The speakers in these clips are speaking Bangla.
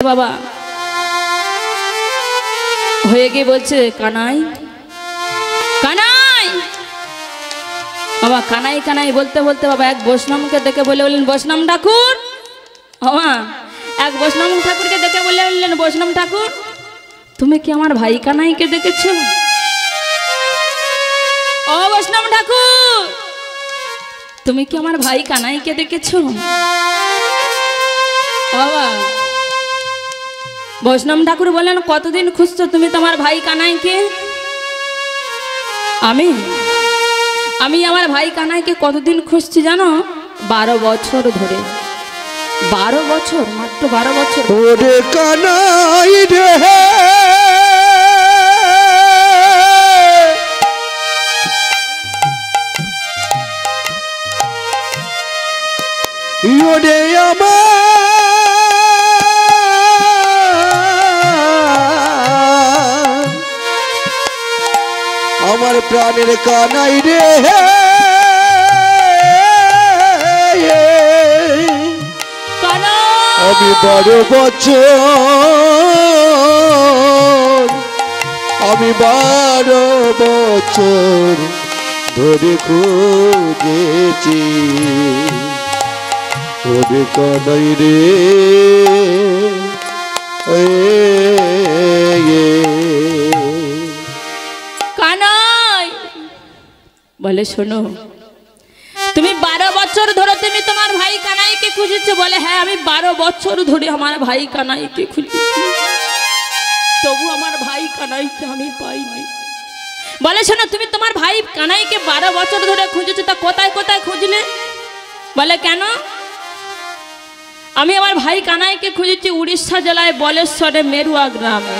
বাবা। হয়ে গিয়ে বলছে, কানাই। কানাই! বাবা, কানাই কানাই বলতে বলতে বাবা, এক বৈষ্ণবকে দেখে বলে বললেন বৈষ্ণব ঠাকুর! বাবা, এক বৈষ্ণব ঠাকুরকে দেখে বলে বললেন বৈষ্ণব ঠাকুর, তুমি কি আমার ভাই কানাইকে দেখেছ? ও বৈষ্ণব ঠাকুর, তুমি কি আমার ভাই কানাইকে দেখেছ? বাবা বৈষ্ণব ঠাকুর বললেন, কতদিন খুঁজছো তুমি তোমার ভাই কানাইকে? আমি? আমি আমার ভাই কানাইকে কতদিন খুঁজছি জানো? বারো বছর ধরে। বারো বছর? মাত্র বারো বছর। ওরে আমার আমার প্রাণের কানাই রে! আমি বারো বছর, আমি বারো বছর ধরে খুঁজেছি ওরে কানাই রে বলে শোনো। তুমি বারো বছর ধরে তুমি তোমার ভাই কানাইকে খুঁজেছো বলে হ্যাঁ আমি বারো বছর ধরে আমার ভাই কানাইকে খুঁজেছি। তবু আমার ভাই কানাইকে আমি পাইনি। বলে শোনো, তুমি তোমার ভাই কানাইকে বারো বছর ধরে খুঁজেছো, তা কোথায় কোথায় খুঁজলে? বলে, কেন? আমি আমার ভাই কানাইকে খুঁজেছি উড়িষ্যা জেলায় বলেশ্বরে, মেরুয়া গ্রামে।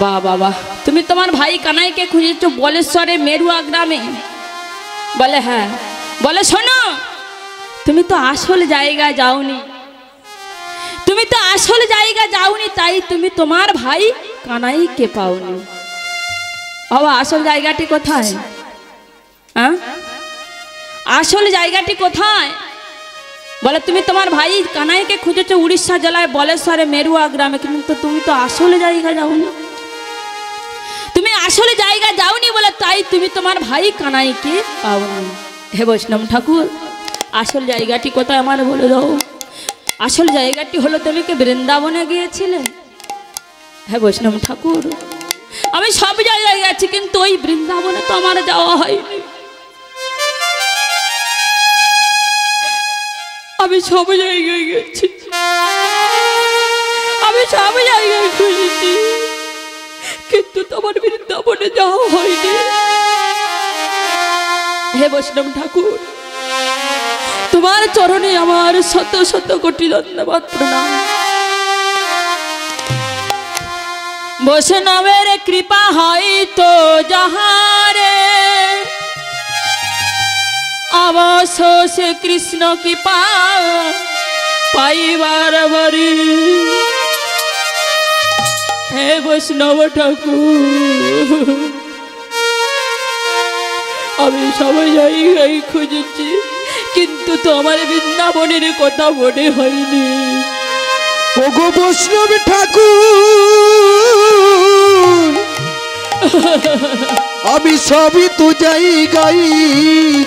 বাহ বাবা তুমি তোমার ভাই কানাইকে খুঁজেছো বলেশ্বরে, মেরুয়া গ্রামে। বলে হ্যাঁ। বলে, শোনো, তুমি তো আসল জায়গায় যাওনি। তুমি তো আসল জায়গা যাওনি, তাই তুমি তোমার ভাই কানাইকে পাওনি। বাবা, আসল জায়গাটি কোথায়? হ্যাঁ আসল জায়গাটি কোথায়? বলে, তুমি তোমার ভাই কানাইকে খুঁজেছো উড়িষ্যা জেলায় বলেশ্বরে, মেরুয়া গ্রামে। কিন্তু তুমি তো আসল জায়গা যাওনি। আসলে জায়গা যাওনি বলে তাই তুমি তোমার ভাই কানাইকে পাওনি হে বৈষ্ণব ঠাকুর, আসল জায়গাটি কোথায় আমার বলে দাও। আসল জায়গাটি হলো তুমি কি বৃন্দাবনে গিয়েছিলে? হ্যাঁ বৈষ্ণব ঠাকুর, আমি সব জায়গায় গেছি কিন্তু ওই বৃন্দাবনে তো আমার যাওয়া হয়নি। আমি সব জায়গায় গেছি। আমি সব জায়গায় খুঁজেছি কিন্তু তোমার বৃন্দাবনে যাওয়া হয়নি। হে বৈষ্ণব ঠাকুর, তোমার চরণে আমার শত শত কোটি ধন্যবাদ প্রণাম বৈষ্ণবের কৃপা হয়তো যাহারে। অবশ্য সে কৃষ্ণ কৃপা পাইবার বাড়ি হে বৈষ্ণব ঠাকুর। আমি সবাই জায়গায় খুঁজেছি, কিন্তু তোমার বৃন্দাবনের কথা মনে হয়নি। ওগো বৈষ্ণব ঠাকুর, আমি সবই তো যাই গাই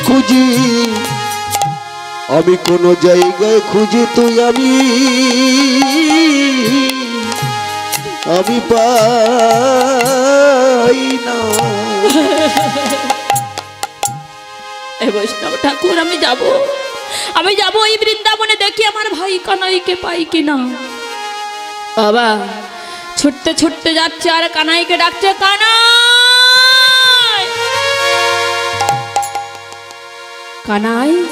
খুঁজি। আমি কোন জায়গায় খুঁজি তুই আমি। আমি পাই না। বৈষ্ণব ঠাকুর, আমি যাব। আমি যাব এই বৃন্দাবনে দেখি আমার ভাই কানাইকে পাই কিনা। বাবা, ছুটতে ছুটতে যাচ্ছে আর কানাইকে ডাকছে, কানাই! কানাই?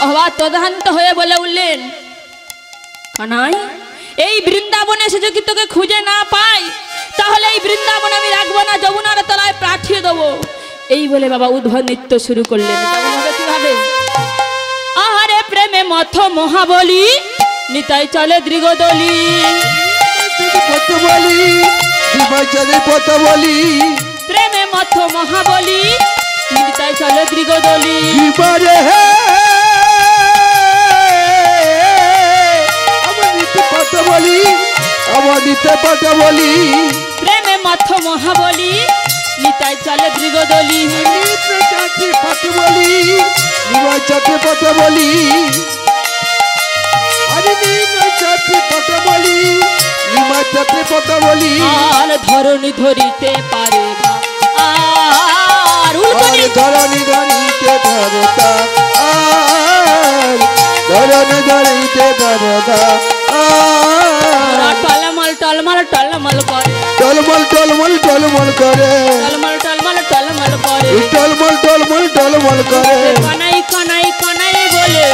বাবা তদান্ত হয়ে বলে উঠলেন। কানাই? এই বৃন্দাবনে এসে যদি তোকে খুঁজে না পাই? তাহলে এই বৃন্দাবন আমি রাখব না, যমুনার তলায় পাঠিয়ে দেবো। এই বলে বাবা উদ্ভব নৃত্য শুরু করলেন। কীভাবে আহারে প্রেমে মথ মহাবলী, নিতাই চলে দৃগদলি। প্রেমে মথ মহাবলী, নিতাই চলে দৃগদলি। চারটি কথা বলি আমার নিতে পাঠা বলি। প্রেমে মথ মহাবলী নিতাই চলে দৃগদলি নিতে চারটি কথা বলি নিমাই চারটি কথা বলি। আরে নিমাই চারটি কথা বলি নিমাই চারটি কথা বলি। আর ধরণী ধরিতে পারে না। আর উল্কনি ধরণী ধরিতে ধরতা আর ধরণী ধরিতে ধরতা টলমল টলমল টলমল করে টলমল টলমল টলমল করে টলমল টলমল টলমল করে এই টলমল টলমল টলমল করে কানাই কানাই কানাই বলে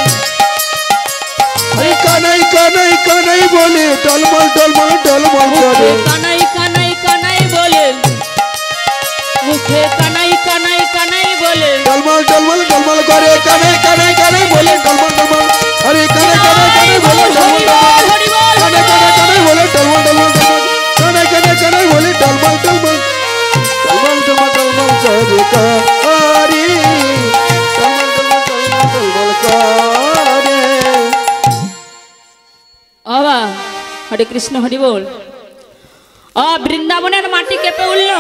এই কানাই কানাই কানাই বলে টলমল টলমল টলমল করে কানাই কানাই কানাই বলে মুখে কানাই কানাই কানাই বলে টলমল টলমল টলমল করে কানাই কানাই কানাই বলে টলমল টলমল আরে কানাই কানাই কানাই বলে হরে কৃষ্ণ, হরি বল। অ, বৃন্দাবনের মাটি কেঁপে উঠল।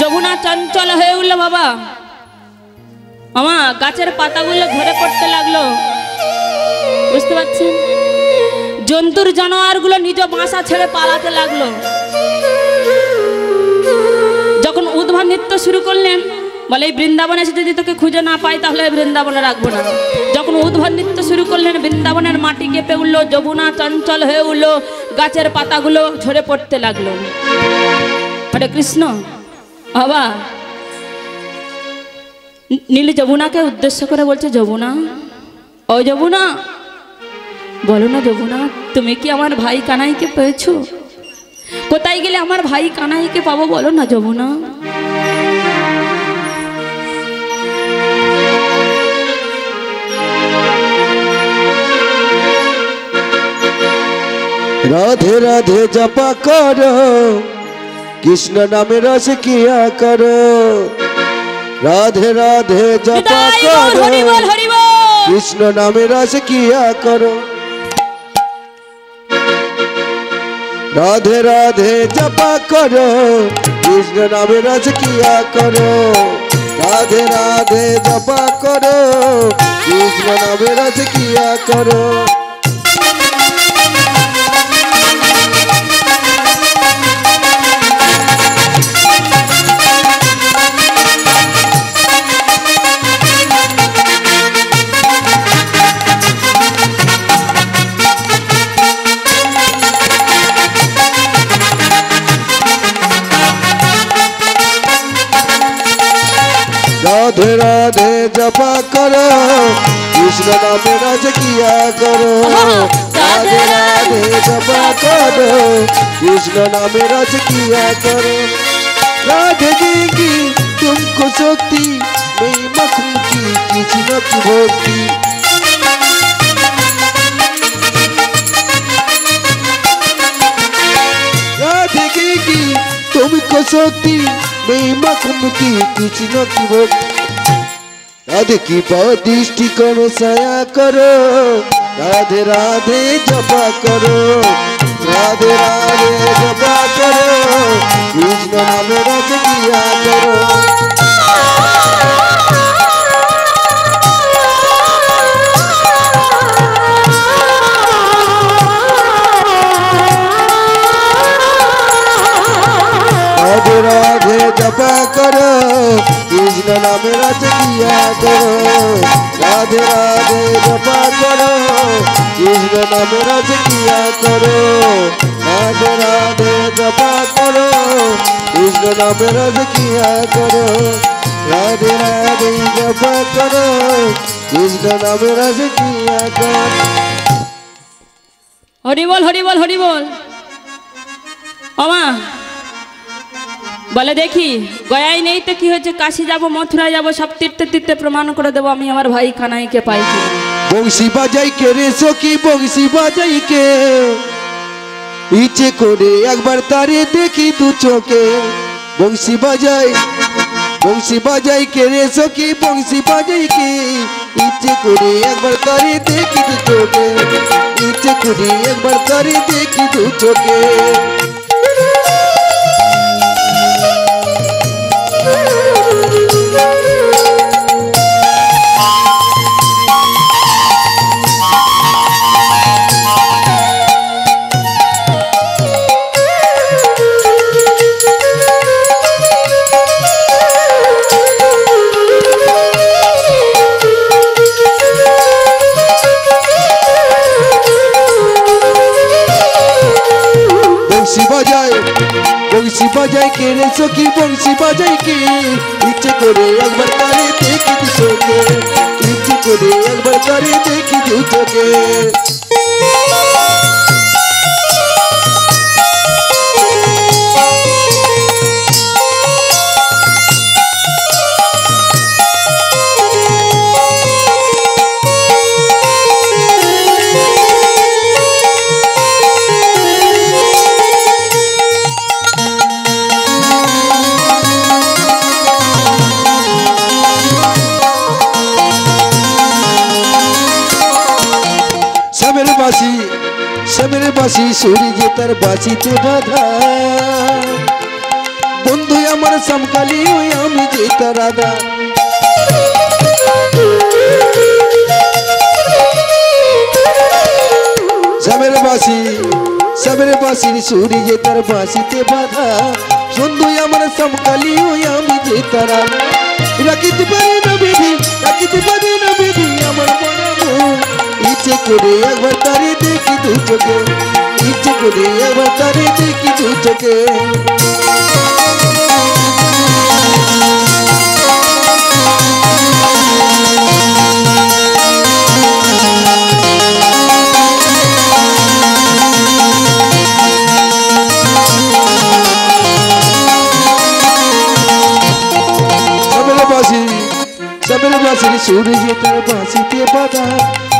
যমুনা চঞ্চল হয়ে উঠল বাবা। মামা গাছের পাতাগুলো ঝরে পড়তে লাগল। বুঝতে পারছেন? জন্তুর জানোয়ারগুলো নিজ বাসা ছেড়ে পালাতে লাগল। যখন নৃত্য শুরু করলেন। বলে, এই বৃন্দাবনে এসে যদি তোকে খুঁজে না পাই, তাহলে বৃন্দাবনে রাখব না। যখন উদ্ভাব নৃত্য শুরু করলেন, বৃন্দাবনের মাটি কেঁপে উঠল, যমুনা চঞ্চল হয়ে উঠল, গাছের পাতাগুলো ঝরে পড়তে লাগল। হরে কৃষ্ণ, বাবা, নীল যমুনাকে উদ্দেশ্য করে বলছে, যমুনা ও যমুনা বলো না যমুনা, তুমি কি আমার ভাই কানাইকে পেয়েছ? কোথায় গেলে আমার ভাই কানাইকে পাবো বলো না যমুনা রাধে রাধে জপা করো কৃষ্ণ নামে রস কিয়া করো রাধে রাধে জপা নিতাই গৌর, করো হরি বল হরি বল কৃষ্ণ নামে রস কিয়া করো রাধে রাধে জপা করো, কৃষ্ণ নামে রস কিয়া করো। রাধে রাধে জপা করো, কৃষ্ণ নামে রস কিয়া করো। राधे राधे जपा करो। कृष्ण नाम रज किया करो। राधे राधे जपा करो। कृष्ण नाम रज किया करो। राधे देंगी तुमको होती मैं मखमुखी किसी न की होती। शक्ति मैं मखूं की किसी न की राधे की दृष्टि करो सया करो राधे राधे जपा करो राधे राधे जपा करो कृष्ण नाम रस किया करो রাধে রাধে জপ করো। কৃষ্ণ নামে রচ কিয়া করো। রাধে রাধে জপ করো। কৃষ্ণ নামে রচ কিয়া করো। রাধে রাধে জপ করো। কৃষ্ণ নামে রচ কিয়া করো। রাধে রাধে জপ করো। কৃষ্ণ নামে রচ কিয়া করো। হরিবল হরিবল হরিবল। অমা বল, দেখি গয়াই নেই তো কি হচ্ছে কাশি যাব, মথুরা যাব, সব তীর্থে তীর্থে প্রমাণ করে দেবো আমি আমার ভাই কানাইকে পাই বংশী বাজাই কে রে সখী, বংশী বাজাই কে? ইচ্ছে করে একবার তারে দেখি দু চোখে। বংশী বাজাই বংশী বাজাই কে রে সখী, বংশী বাজাই কে? ইচ্ছে করে একবার তারে দেখি দু চোখে। ইচ্ছে করে একবার তারে দেখি দু চোখে। Música বাজায়। বংশী বাজায় কে রে সখী, বংশী বাজায় কে? ইচ্ছে করে একবার তারে দেখি দু চোখে। ইচ্ছে করে একবার তারে দেখি দু চোখে। বাসি সরি যে তার বাসিতে বাধা। বন্ধু, আমার সমকালী ওই আমি যে তার আদা শ্যামের বাসি শ্যামের বাসির সুরি যে তার বাসিতে বাধা। বন্ধু, আমার সমকালী ওই আমি যে তার আদা রাখিতে পারি না বিধি, রাখিতে পারি না বিধি, আমার মনে। नीचे कुरे अवतार देखी तू चके। नीचे कुरे अवतार देखी तू चके। सबल बासी सूर्य के बासी के बाधा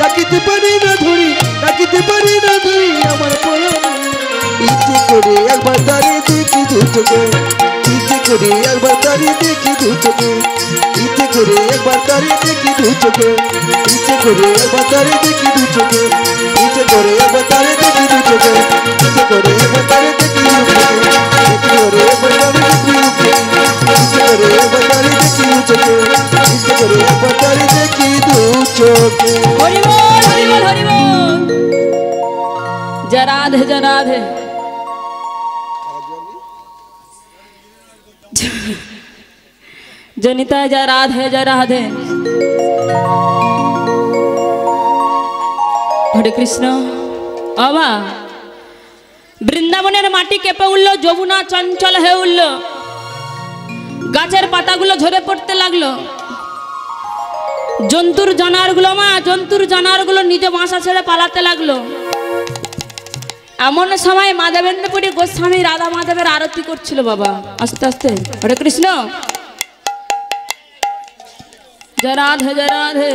রাখিতে পারি না ধরি রাখিতে পারি না ধরি আমার পরাণ ইচ্ছে করে একবার দাঁড়িয়ে দেখি দু চোখে ইচ্ছে করে একবার দাঁড়িয়ে দেখি দু চোখে ইচ্ছে করে একবার দাঁড়িয়ে দেখি দু চোখে ইচ্ছে করে একবার দাঁড়িয়ে দেখি দু চোখে। जराधे जराधे जनिता जराधे जराधे जरा হরে কৃষ্ণ। অবা বৃন্দাবনের মাটি কেঁপে উঠল, যমুনা চঞ্চল হয়ে উঠল। গাছের পাতাগুলো ঝরে পড়তে লাগল। জন্তুর জানারগুলো মা, জন্তুর জানারগুলো নিজ বাসা ছেড়ে পালাতে লাগল। এমন সময় মাধবেন্দ্রপুরী গোস্বামী রাধা মাধবের আরতি করছিল বাবা। আস্তে আস্তে, হরে কৃষ্ণ। জয় রাধে জয় রাধে।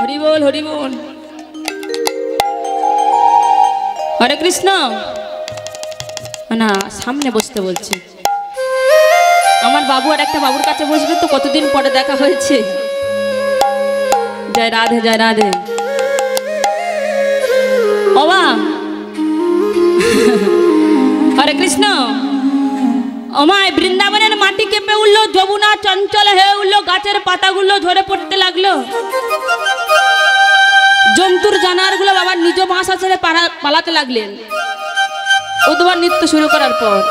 হরি বল হরি বল। হরে কৃষ্ণ। না, সামনে বসতে বলছে। আমার বাবু আর একটা বাবুর কাছে বসবে তো কতদিন পরে দেখা হয়েছে। জয় রাধে জয় রাধে। ওমা হরে কৃষ্ণ। অমায়, বৃন্দাবনের মাটি কেঁপে উঠল, যমুনা চঞ্চল হয়ে উঠল, গাছের পাতাগুলো ঝরে পড়তে লাগল। জন্তুর জানারগুলো বাবা নিজ বাসা ছেড়ে পালা- পালাতে লাগলেন। উদ্ধার নৃত্য শুরু করার পর।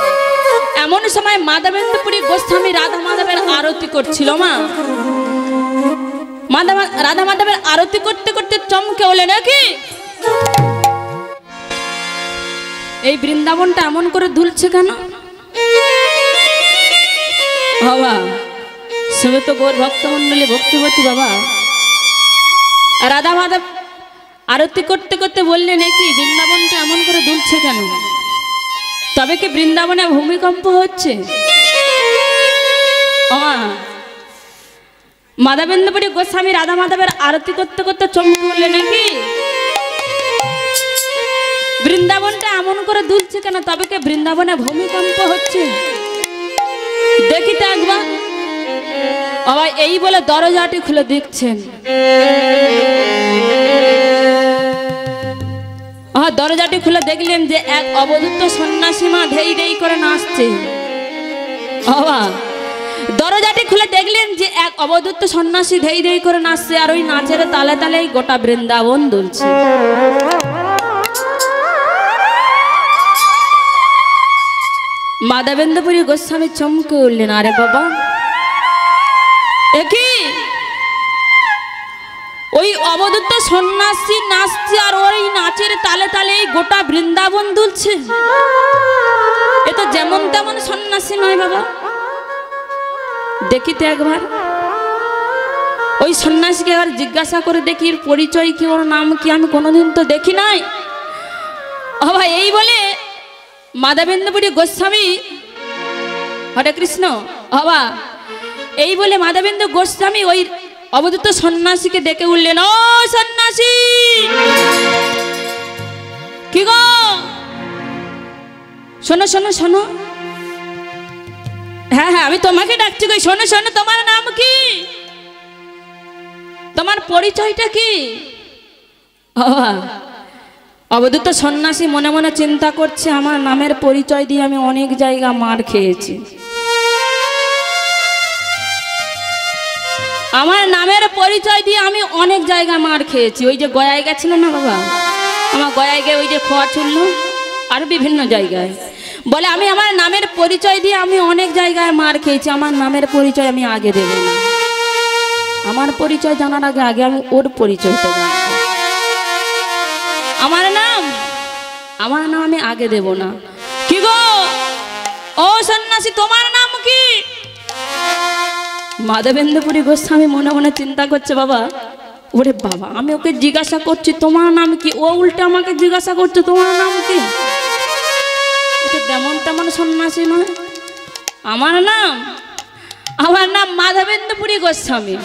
এমন সময় মাধবেন্দ্রপুরী গোস্বামী রাধা মাধবের আরতি করছিল, মা। রাধা মাধবের আরতি করতে করতে চমকে হলে নাকি এই বৃন্দাবনটা এমন করে ধুলছে কেন? বাবা সবে তো গোর ভক্তমন্ডলী ভক্তিবতী বাবা। রাধা মাধব আরতি করতে করতে বললেন "এ কি বৃন্দাবনটা এমন করে দুলছে কেন? তবে কি বৃন্দাবনে ভূমিকম্প হচ্ছে? মাধবেন্দ্রপুরী গোস্বামী রাধা মাধবের আরতি করতে করতে চমকে উঠলে নাকি? বৃন্দাবনটা এমন করে দুলছে কেন? তবে কি বৃন্দাবনে ভূমিকম্প হচ্ছে? দেখিতে একবার। বাবা এই বলে দরজাটি খুলে দেখছেন। দরজাটি খুলে দেখলেন যে এক অবধূত সন্ন্যাসী মা ধেই ধেই করে নাচছে। দরজাটি খুলে দেখলেন যে এক অবধূত সন্ন্যাসী ধেই ধেই করে নাচছে আর ওই নাচের তালে তালে গোটা বৃন্দাবন দুলছে। মাধবেন্দ্রপুরী গোস্বামী চমকে উঠলেন, আরে বাবা ওই অবদূত সন্ন্যাসী নাচছে আর ওই নাচের তালে তালে এই গোটা বৃন্দাবন দুলছে। এ তো যেমন তেমন সন্ন্যাসী নয় বাবা। দেখিতে একবার। ওই সন্ন্যাসীকে একবার জিজ্ঞাসা করে দেখি, এর পরিচয় কি, ওর নাম কি, আমি কোনোদিন তো দেখি নাই। বাবা এই বলে মাধবেন্দ্রপুরী গোস্বামী, হরে কৃষ্ণ বাবা, এই বলে মাধবেন্দ্র গোস্বামী ওই অবধূত সন্ন্যাসীকে ডেকে উঠলেন, ও সন্ন্যাসী! কি গো? শোনো শোনো শোনো। হ্যাঁ হ্যাঁ আমি তোমাকে ডাকছি কই শোনো শোনো, তোমার নাম কি? তোমার পরিচয়টা কি? বাবা। অবধূত সন্ন্যাসী মনে মনে চিন্তা করছে, আমার নামের পরিচয় দিয়ে আমি অনেক জায়গা মার খেয়েছি। আমার নামের পরিচয় দিয়ে আমি অনেক জায়গা মার খেয়েছি। ওই যে গয়ায় গেছিল না বাবা? আমার গয়ায় গিয়ে ওই যে খোয়া চুললো, আর বিভিন্ন জায়গায়। বলে আমি আমার নামের পরিচয় দিয়ে আমি অনেক জায়গায় মার খেয়েছি। আমার নামের পরিচয় আমি আগে দেব না। আমার পরিচয় জানার আগে আগে আমি ওর পরিচয়টা জানব। আমার নাম? আমার নাম আমি আগে দেব না। কি গো? ও সন্ন্যাসী, তোমার নাম কি? মাধবেন্দ্রপুরী গোস্বামী মনে মনে চিন্তা করছে, বাবা। ওরে বাবা, আমি ওকে জিজ্ঞাসা করছি, তোমার নাম কি? ও উল্টে আমাকে জিজ্ঞাসা করছে, তোমার নাম কি? তেমন তেমন সন্ন্যাসী নয়। আমার নাম? আমার নাম মাধবেন্দ্রপুরী গোস্বামী।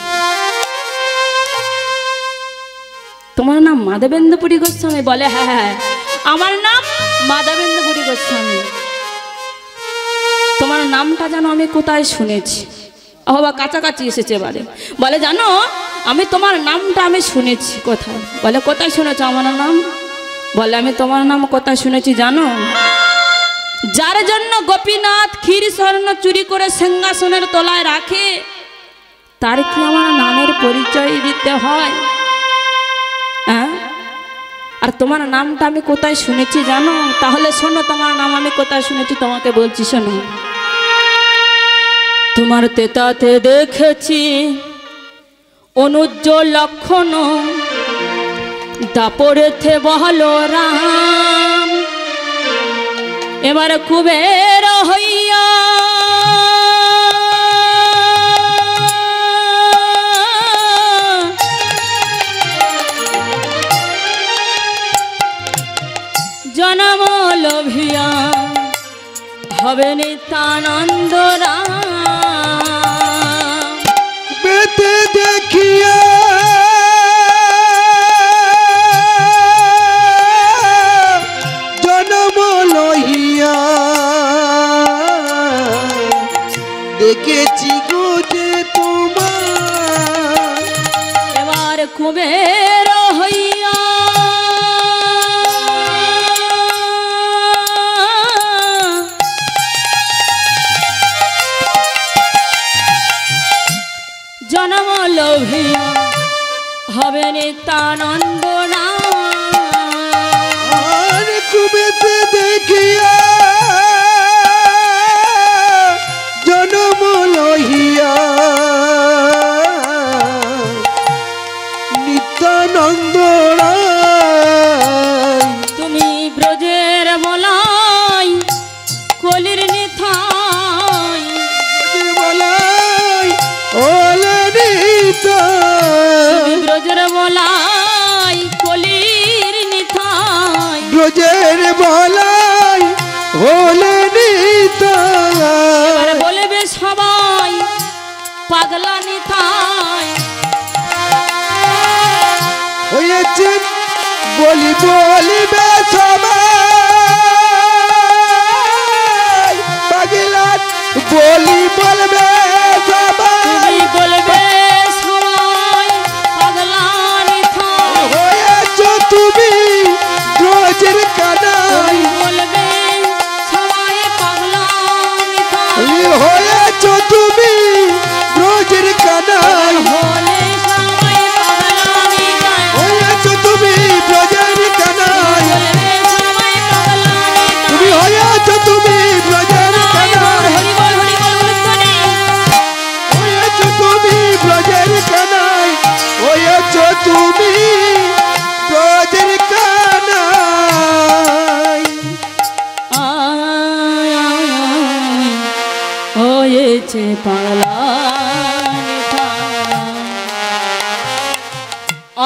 তোমার নাম মাধবেন্দ্রপুরী গোস্বামী বলে? হ্যাঁ হ্যাঁ। আমার নাম মাধবেন্দ্রপুরী গোস্বামী। তোমার নামটা যেন আমি কোথায় শুনেছি। ও কাছাকাছি এসেছে এবারে। বলে, জানো, আমি তোমার নামটা আমি শুনেছি কোথায় বলে, কোথায় শুনেছো আমার নাম? বলে, আমি তোমার নাম কোথায় শুনেছি জানো? যার জন্য গোপীনাথ ক্ষীর স্বর্ণ চুরি করে সিংহাসনের তলায় রাখে, তার কি আমার নামের পরিচয় দিতে হয়? হ্যাঁ আর তোমার নামটা আমি কোথায় শুনেছি জানো? তাহলে শোনো, তোমার নাম আমি কোথায় শুনেছি, তোমাকে বলছি, শোনো। তোমার তেতাতে দেখেছি অনুজ্জ্বল লক্ষণ। দাপরেতে বহলো রাম। এবার কুবের হইয়া জনম লোভিয়া হবে নিত্যানন্দ রাম। দেখেছি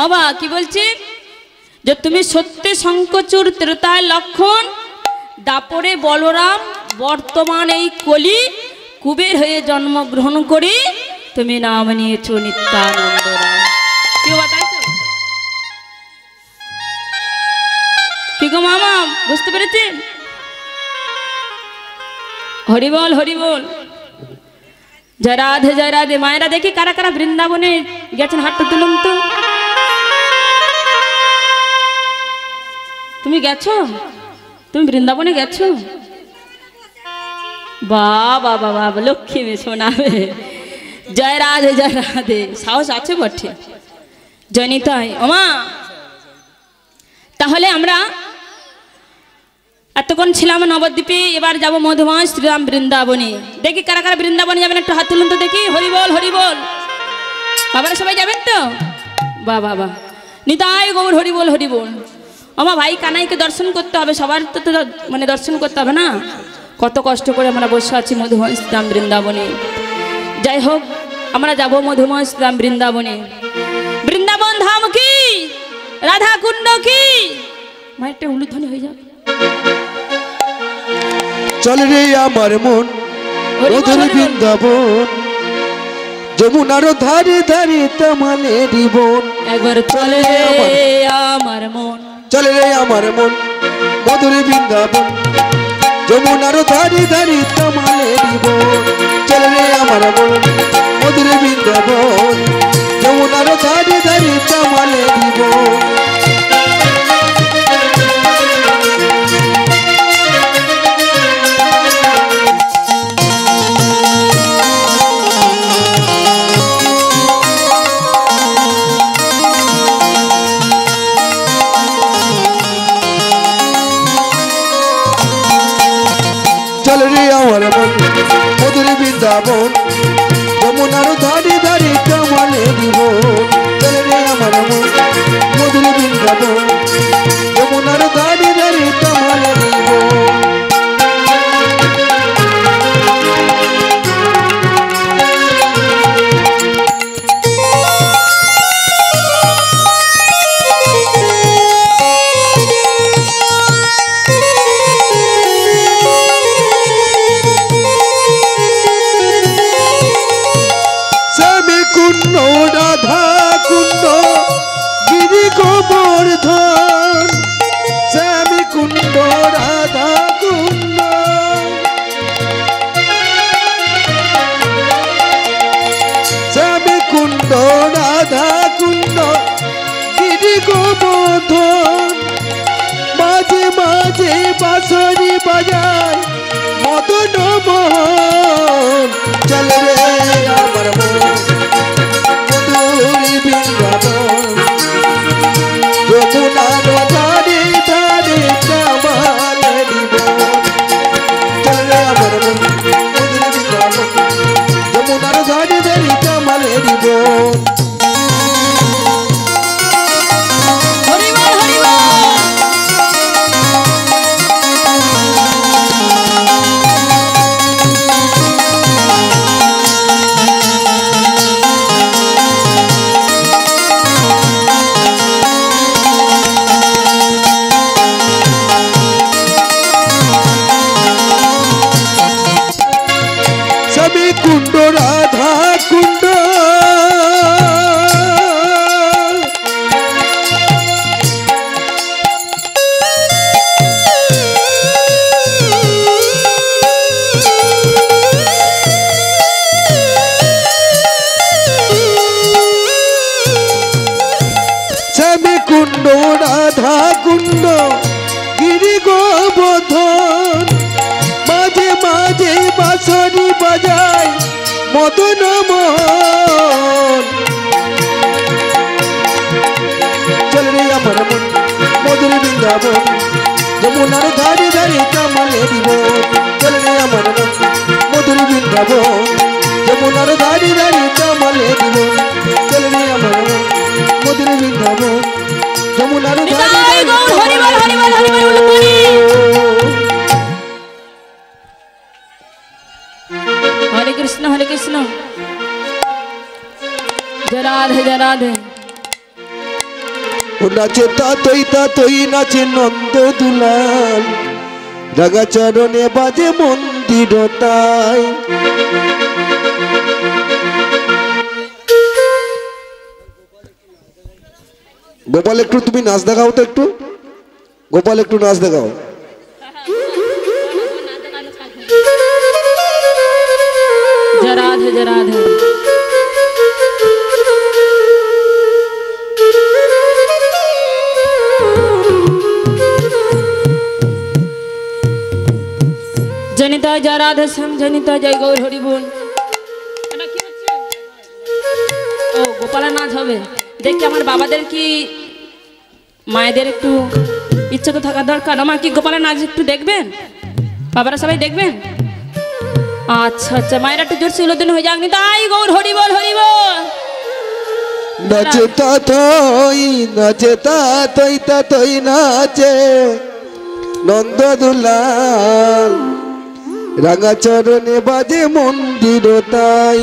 অবা, কি বলছি? যে তুমি সত্যি শঙ্কচুর ত্রেতায় লক্ষণ, দাপরে বলরাম, বর্তমান এই কলি, কুবের হয়ে জন্মগ্রহণ করি, তুমি নাম নিয়েছ নিত্যানন্দ মামা, বুঝতে পেরেছেন? হরি বল হরি বল জয় রাধে জয় রাধে মায়েরা দেখি কারা কারা বৃন্দাবনে গেছেন হাতটা তুলুন তো তুমি গেছো তুমি বৃন্দাবনে গেছো বাবা বাবা লক্ষ্মী মে শোনাবে জয় রাধে জয় রাধে সাহস আছে বটে। জনিতাই ওমা, তাহলে আমরা এতক্ষণ ছিলাম নবদ্বীপে, এবার যাব মধুমাস শ্রীরাম বৃন্দাবনে। দেখি কারা কারা বৃন্দাবনে যাবেন, একটু হাত তুলুন তো দেখি। হরি বল হরি বল। বাবারা সবাই যাবেন তো? বা বাবা নিতাই গৌর, হরি বল হরি বল। আমার ভাই কানাইকে দর্শন করতে হবে, সবার তো তো মানে দর্শন করতে হবে না? কত কষ্ট করে আমরা বসে আছি মধুময় শ্রীরাম বৃন্দাবনে। যাই হোক, আমরা যাব মধুময় শ্রীরাম বৃন্দাবনে। বৃন্দাবন ধাম কি? রাধা কুণ্ড কি মায়েরটা উলুধ্বনি হয়ে যাবে চল রে আমার মন বল। বৃন্দাবন। যমুনার ধারে ধারে তামালে রিবন একবার চলে আমার মন। চল রে আমার মন মধুর বৃন্দাবন। যমুনার ধারে ধারে তামালে রিবন চল রে আমার মন মধুর বৃন্দাবন। যমুনার ধারে ধারে তামালে রিবন চল রে আমার মন, মধুর বৃন্দাবন। যমুনার ধারি ধারি কামালে দিব চল রে আমার মন, মধুর বৃন্দাবন। যমুনার ধারি ধারি কামালে দিব amor. বোধন, মাঝে মাঝে বাঁশরি বাজায় মদন মোহন চল রে আমার মন, মধুর বৃন্দাবন, যমুনার ধারে ধারে কামালে দিব। চল রে আমার মন, মধুর বৃন্দাবন, যমুনার ধারে ধারে কামালে দিব। চল রে আমার মন, মধুর বৃন্দাবন যমুনার হরে কৃষ্ণ হরে কৃষ্ণ। জয় রাধে জয় রাধে। ও নাচে তাতই তাতই নাচে নন্দ দুলাল। রাগা চরণে বাজে মন্দির তাই গোপাল একটু তুমি নাচ দেখাও তো একটু গোপাল একটু নাচ দেখাও जय राधे जय राधे জনিতা জয় রাধে শ্যাম জনিতা জয় গৌর হরি বোল ও গোপালা নাচ হবে দেখি আমার বাবাদের কি মায়েদের একটু ইচ্ছা তো থাকা দরকার। আমার কি গোপালা নাচ একটু দেখবেন? বাবারা সবাই দেখবেন? আচ্ছা আচ্ছা মায়েরা একটু জোরসে উলোদন হয়ে যাক। নি তাই গৌর, হরি বল হরি বল। নাচে তাতই নাচে তাতই তাতই নাচে নন্দ দুলাল রাঙা চরণে বাজে মন্দির তাই।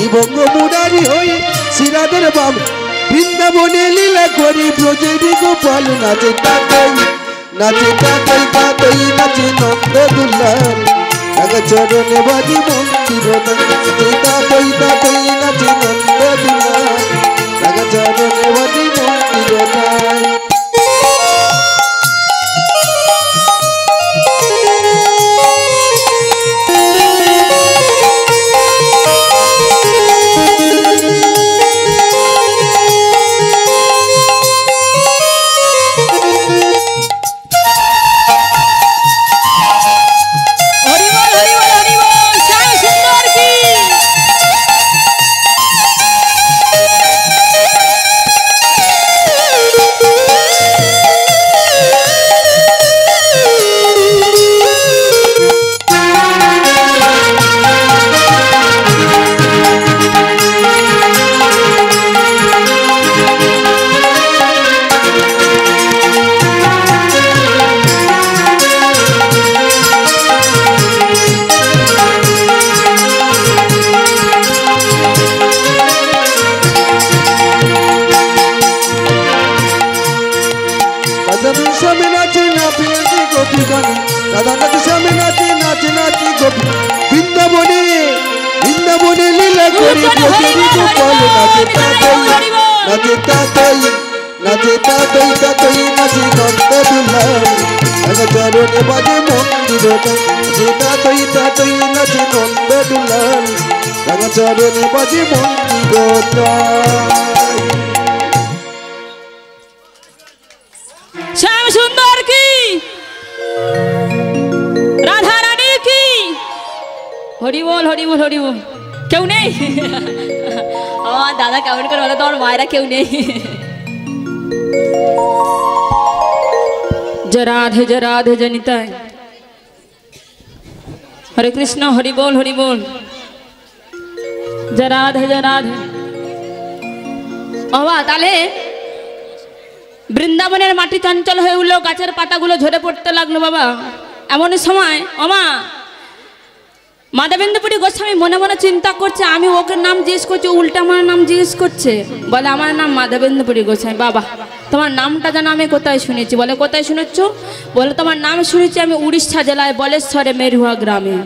ত্রিভঙ্গ মুরারি হই শিরাধর বাম। বৃন্দাবনে লীলা করি ব্রজেরি গোপাল নাচে তাতই নাচে তাতই তাতই নাচে নন্দ দুল্লাল এক চরণে বাজি মন্দির তাতই তাতই নাচে নন্দ দুল্লাল করে ব্রজেরি গোপাল নাচে তাতই নাচে তাতই নাচে তাতই তাতই নাচে নন্দ দুলাল চরণে বাজে মন্দির নাচে তাতই তাতই নাচে নন্দ দুলাল এক চরণে বাজে মন্দির শ্যাম সুন্দর কি? রাধা রানী কি? হরি বল হরি বল হরি বল কেউ নেই? আমার দাদা কেমন করে বলে, তোমার মায়েরা কেউ নেই। জয় রাধে জয় রাধে জনিতায় হরে কৃষ্ণ, হরি বল হরি বল। যে রাধে যে রাধে। বাবা, তাহলে বৃন্দাবনের মাটি চঞ্চল হয়ে উঠল গাছের পাতাগুলো ঝরে পড়তে লাগল বাবা। এমন সময় অমা মাধবেন্দ্রপুরী গোস্বামী মনে মনে চিন্তা করছে, আমি ওকে নাম জিজ্ঞেস করছি উল্টা আমার নাম জিজ্ঞেস করছে। বলে, আমার নাম মাধবেন্দ্রপুরী গোস্বামী। বাবা, তোমার নামটা যেন আমি কোথায় শুনেছি? বলে, কোথায় শুনেছ? বলে, তোমার নাম শুনেছি আমি উড়িষ্যা জেলায়, বলেশ্বরে মেরুয়া গ্রামে।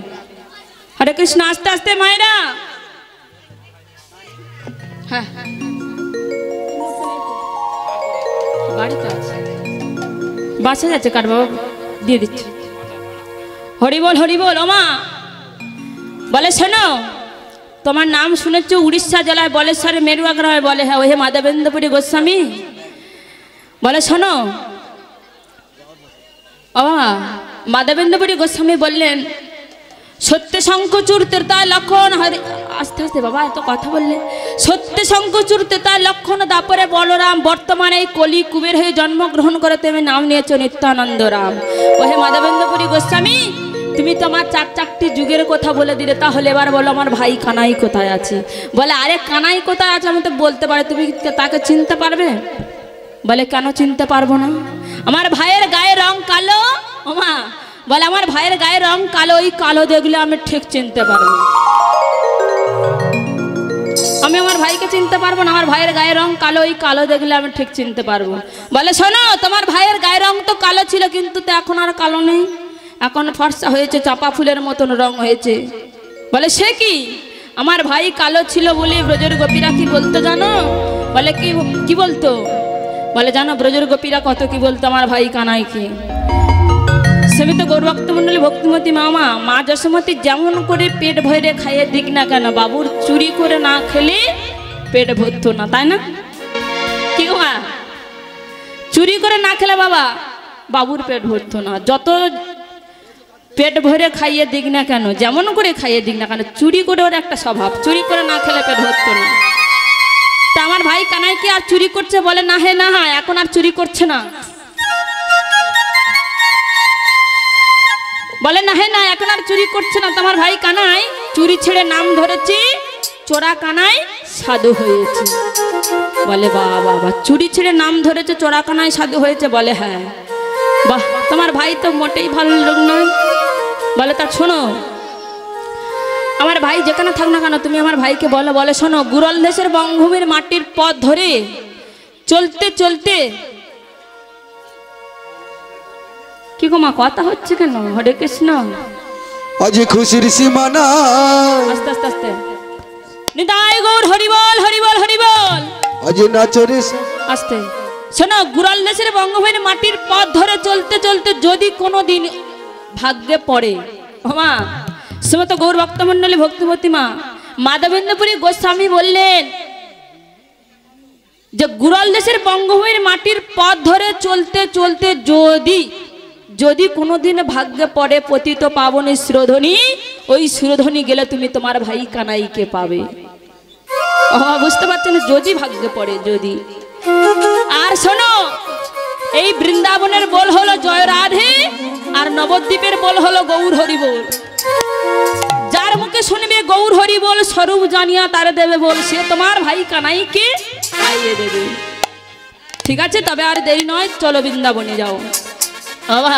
হরে কৃষ্ণ, আস্তে আস্তে, মায়েরা। হ্যাঁ। বাসে যাচ্ছে, কার বাবা? দিয়ে দিচ্ছি। হরিবল হরিবল হরি বল ওমা। বলে, শোনো, তোমার নাম শুনেছ উড়িষ্যা জেলায় বলেশ্বরে মেরুয়া গ্রামে বলে হ্যাঁ ওহে মাধবেন্দ্রপুরী গোস্বামী। বলে, শোনো, ও মাধবেন্দ্রপুরী গোস্বামী বললেন, সত্য শঙ্কচুর তেতায় লক্ষণ হরি আস্তে আস্তে, বাবা, এত কথা বললে। সত্য শঙ্কচুর তেতায় লক্ষণ তারপরে বলরাম, বর্তমানে এই কলি কুবের হয়ে জন্মগ্রহণ করে তুমি নাম নিয়েছ নিত্যানন্দ রাম ওহে মাধবেন্দ্রপুরী গোস্বামী তুমি তোমার চার চারটি যুগের কথা বলে দিলে, তাহলে এবার বলো আমার ভাই কানাই কোথায় আছে? বলে, আরে, কানাই কোথায় আছে? আমি তো বলতে পারে, তুমি তাকে চিনতে পারবে? বলে, কেন চিনতে পারব না? আমার ভাইয়ের গায়ে রং কালো, ওমা। বলে, আমার ভাইয়ের গায়ে রং কালো, ওই কালো দেখলে আমি ঠিক চিনতে পারব। আমি আমার ভাইকে চিনতে পারব না, আমার ভাইয়ের গায়ের রং কালো, ওই কালো দেখলে আমি ঠিক চিনতে পারব। বলে, শোনো, তোমার ভাইয়ের গায়ের রং তো কালো ছিল, কিন্তু তো এখন আর কালো নেই। এখন ফর্সা হয়েছে, চাপা ফুলের মতন রং হয়েছে। বলে, সে কি? আমার ভাই কালো ছিল বলে ব্রজর গোপীরা কি বলতো জানো? বলে, কি কি বলতো? বলে, জানো ব্রজর গোপীরা কত কি বলতো আমার ভাই কানাই কি সেমি তো গৌরভক্ত মন্ডলী ভক্তিমতী মামা, মা যশোমতী যেমন করে পেট ভরে খাইয়ে দিক না কেন, বাবুর চুরি করে না খেলে পেট ভরতো না, তাই না? কি চুরি করে না খেলে বাবা, বাবুর পেট ভরতো না। যত পেট ভরে খাইয়ে দিক না কেন? যেমন করে খাইয়ে দিক না কেন? চুরি করে ওর একটা স্বভাব। চুরি করে না খেলে পেট ভরতো না। তা আমার ভাই কানাই কি আর চুরি করছে বলে? না হে না হ্যাঁ এখন আর চুরি করছে না। বলে না হে না, এখন আর চুরি করছে না। তোমার ভাই কানাই চুরি ছেড়ে নাম ধরেছি, চোরা কানাই সাধু হয়েছে। বলে বাবা বাবা চুরি ছেড়ে নাম ধরেছে, চোরা কানাই সাধু হয়েছে। বলে হ্যাঁ। বাহ, তোমার ভাই তো মোটেই ভালো লোক নয়। বলে তা শোনো। আমার ভাই যেখানে থাক না কেন তুমি আমার ভাইকে বলো বলে শোনো গুরল দেশের বঙ্গভূমির মাটির পথ ধরে চলতে চলতে কি গো মা কথা হচ্ছে কেন? হরে কৃষ্ণ। আজ খুশির সীমানা। আস্তে আস্তে আস্তে। নিতাই গৌর হরিবল হরিবল হরিবল আজ নাচরে আস্তে। শোনো গুরাল দেশের বঙ্গভূমির মাটির পথ ধরে চলতে চলতে যদি কোনো দিন ভাগ্যে পড়ে। মা শ্রীমত গৌর ভক্তমণ্ডলী ভক্তিমতী মা, মাধবেন্দ্রপুরী গোস্বামী বললেন যে গুরাল দেশের বঙ্গভূমির মাটির পথ ধরে চলতে চলতে যদি যদি কোনোদিন ভাগ্যে পড়ে পতিত পাবনের সুরধ্বনি, ওই সুরধ্বনি গেলে তুমি তোমার ভাই কানাইকে পাবে। বুঝতে পারছেন? যদি ভাগ্যে পড়ে, যদি। আর শোনো, এই বৃন্দাবনের বল হলো জয় রাধে আর নবদ্বীপের বল হলো গৌর হরি বল যার মুখে শুনবে গৌর হরি বল স্বরূপ জানিয়া তারে দেবে বল। সে তোমার ভাই কানাইকে খাইয়ে দেবে। ঠিক আছে? তবে আর দেরি নয়, চলো বৃন্দাবনে যাও। বাবা,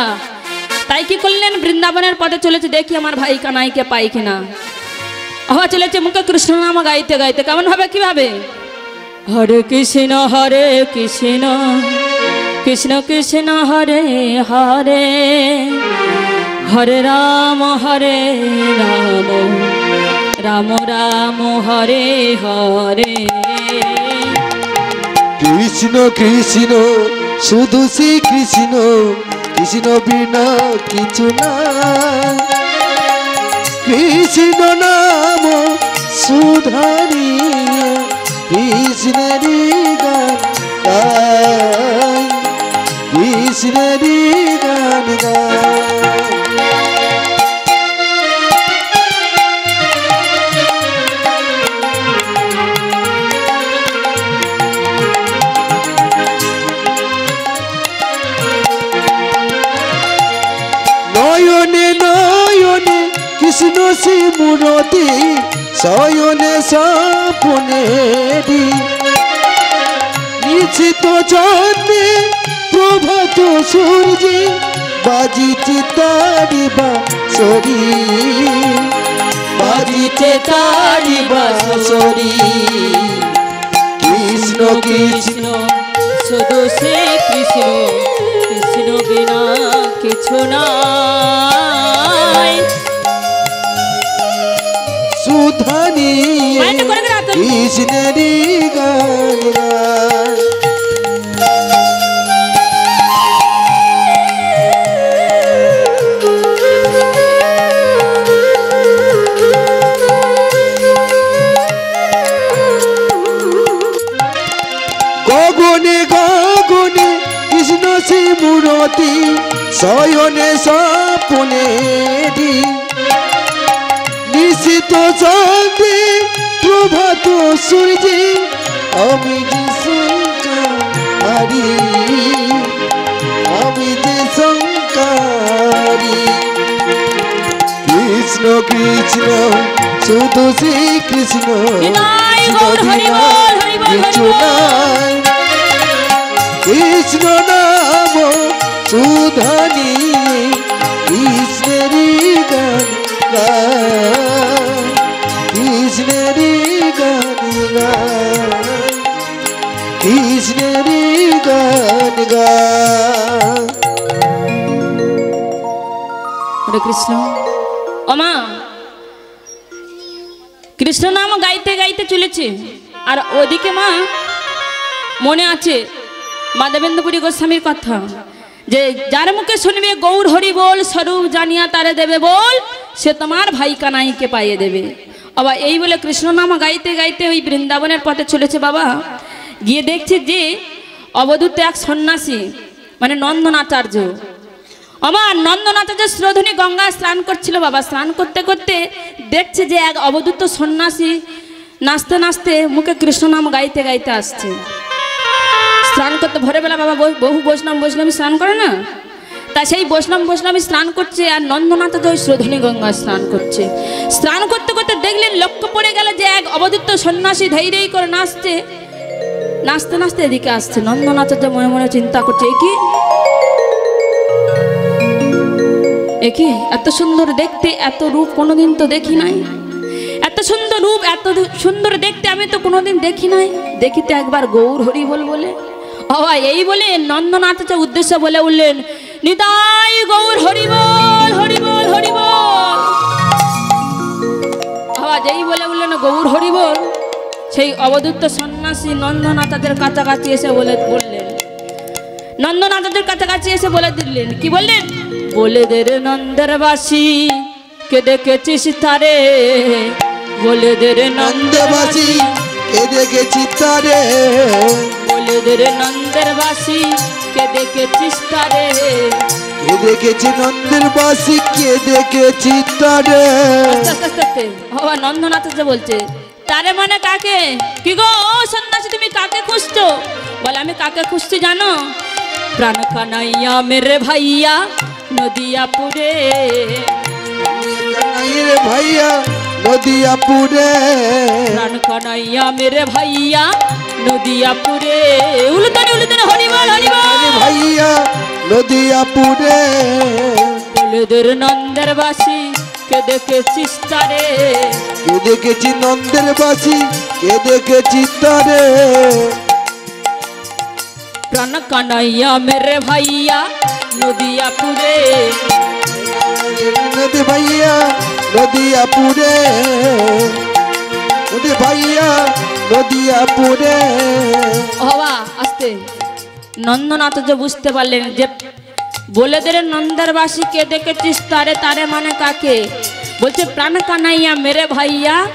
তাই কি করলেন? বৃন্দাবনের পথে চলেছে, দেখি আমার ভাই কানাইকে পাই কিনা। আবার চলেছে মুখে কৃষ্ণ নাম গাইতে গাইতে। কেমন হবে, কীভাবে? হরে কৃষ্ণ হরে কৃষ্ণ। কৃষ্ণ কৃষ্ণ হরে হরে হরে রাম হরে রাম রাম রাম হরে হরে। কৃষ্ণ কৃষ্ণ, শুধু শ্রী কৃষ্ণ কৃষ্ণ বিনা কিছু না কৃষ্ণ নাম সুধারি কৃষ্ণেরই গান গাই কৃষ্ণেরই গান নয়নে নয়নে কৃষ্ণ শ্রী মূরতি শয়নে শয়নে স্বপনেরি। নিশ্চিত জন্মে প্রভাত সূর্যে বাজিছে তারি বাঁশরি বাজিছে তারি বাঁশরি কৃষ্ণ কৃষ্ণ শুধু সে কৃষ্ণ কৃষ্ণ বিনা কিছু নাই। সুধানি করে করে গান মূরতি শয়নে স্বপনে নিশিত চন্দ্রে প্রভাত সূর্যে আমি যে শঙ্কারি আমি যে শঙ্কারি। কৃষ্ণ কৃষ্ণ শুধু শ্রী কৃষ্ণ কিছু নাই কৃষ্ণ নাম। সুধানি কৃষ্ণেরই গান গায়। কৃষ্ণেরই গান গায়। কৃষ্ণেরই গান হরে কৃষ্ণ। ওমা কৃষ্ণ নাম গাইতে গাইতে চলেছে। আর ওদিকে মা, মনে আছে মা দেবেন্দ্রপুরী গোস্বামীর কথা। যে যার মুখে শুনবে গৌর হরি বল, স্বরূপ জানিয়া তারে দেবে বল, সে তোমার ভাই কানাইকে পাইয়ে দেবে। বাবা এই বলে কৃষ্ণ নাম গাইতে গাইতে ওই বৃন্দাবনের পথে চলেছে বাবা। গিয়ে দেখছে যে অবধূত এক সন্ন্যাসী মানে নন্দনাচার্য। আমার নন্দনাচার্য শ্রোধনী গঙ্গা স্নান করছিল বাবা। স্নান করতে করতে দেখছে যে এক অবধূত সন্ন্যাসী নাচতে নাচতে মুখে কৃষ্ণ নাম গাইতে গাইতে আসছে। স্নান করতে, ভোরবেলা বাবা বহু- বৈষ্ণব বৈষ্ণবী স্নান করে না? তা সেই বৈষ্ণব বৈষ্ণবী স্নান করছে আর নন্দনাথ ওই শ্রোধনী গঙ্গা স্নান করছে। স্নান করতে করতে দেখলেন লক্ষ্য পড়ে গেল যে এক অবধূত সন্ন্যাসী ধৈর্যই করে নাচছে। নাচতে নাচতে এদিকে আসছে। নন্দনাথ নন্দনাচার্য মনে মনে চিন্তা করছে, "এ কি? একে এত সুন্দর দেখতে, এত রূপ কোনোদিন তো দেখি নাই। এত সুন্দর রূপ, এত সুন্দর দেখতে আমি তো কোনোদিন দেখি নাই। দেখিতে একবার গৌর হরি বল বলে। বাবা, এই বলে নন্দনাথ উদ্দেশ্য বলে উঠলেন, নিতাই গৌর, হরি বল হরি বল, হরি বাবা, যেই বলে উঠলেন, গৌর, হরি বল, সেই অবদূত সন্ন্যাসী নন্দনাথের কাছাকাছি এসে বলে বললেন নন্দনাথের কাছাকাছি এসে বলে দিলেন, কি বললেন? বলে দে রে নন্দের বাসি কে দেখেছিস তারে? বলে দে রে নন্দবাসী কে দেখেছি তারে। বলে দে রে নন্দের বাসি কে দেখেছিস তারে। কে দেখেছি নন্দের বাসী কে দেখেছি তারে। বাবা নন্দনাথ যে বলছে তারে মানে কাকে? কি গো ও সন্ন্যাসী তুমি কাকে খুঁজছো? বলে আমি কাকে খুঁজছি জানো? প্রাণ কানাইয়া মেরে ভাইয়া নদিয়াপুরে। কানাইয়ের ভাইয়া নদিয়াপুরে। প্রাণ কানাইয়া মেরে ভাইয়া নদিয়াপুরে। উলুতনে উলুতনে হরিবল হরিবল। ভাইয়া নদিয়াপুরে। বলদের নন্দের বাসি কে দেখেছিস তারে কে দেখেছি নন্দের বাসী কে দেখেছি তারে প্রাণ কানাইয়া মেরে ভাইয়া নদিয়াপুরে। নদী ভাইয়া নদিয়াপুরে। নদী ভাইয়া, নদিয়াপুরে। হওয়া আসতে। নন্দনাথ যে বুঝতে পারলেন যে বলে দে রে নন্দার বাসি কে দেখেছিস তারে তারে মানে কাকে? বলছে, প্রাণ কানাইয়া মেরে ভাইয়া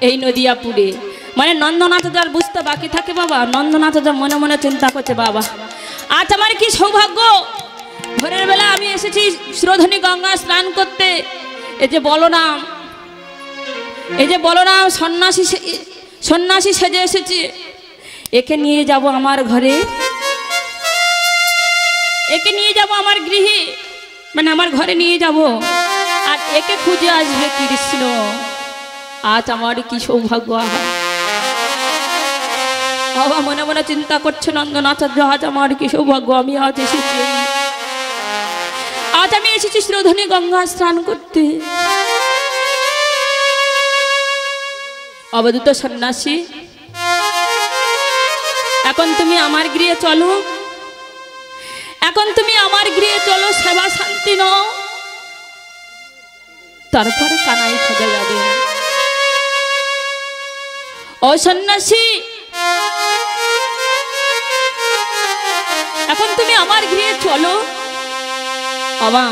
এই নদিয়াপুরে। মানে নন্দনাথ যার বুঝতে বাকি থাকে বাবা, নন্দনাথ যা মনে মনে চিন্তা করছে বাবা। আজ আমার কি সৌভাগ্য? ভোরের বেলা আমি এসেছি শ্রোধনী গঙ্গা স্নান করতে। এই যে বলো বলরাম এই যে বলো বলরাম সন্ন্যাসী সন্ন্যাসী সেজে এসেছে। একে নিয়ে যাব আমার ঘরে। একে নিয়ে যাব আমার গৃহে। মানে আমার ঘরে নিয়ে যাব। আর একে খুঁজে আসবে কৃষ্ণ। আজ আমার কি সৌভাগ্য? বাবা, মনে মনে চিন্তা করছে নন্দন আচার্য আজ আমার কি সৌভাগ্য? আমি আজ এসেছি। আমি এসেছি শ্রোধনী গঙ্গা স্নান করতে। অবদূত সন্ন্যাসী, এখন তুমি আমার গৃহে চলো। এখন তুমি আমার গৃহে চলো, সেবা শান্তি নাও। তারপরে কানাই খোঁজা যাবে। ও সন্ন্যাসী, এখন তুমি আমার গৃহে চলো। বাবা।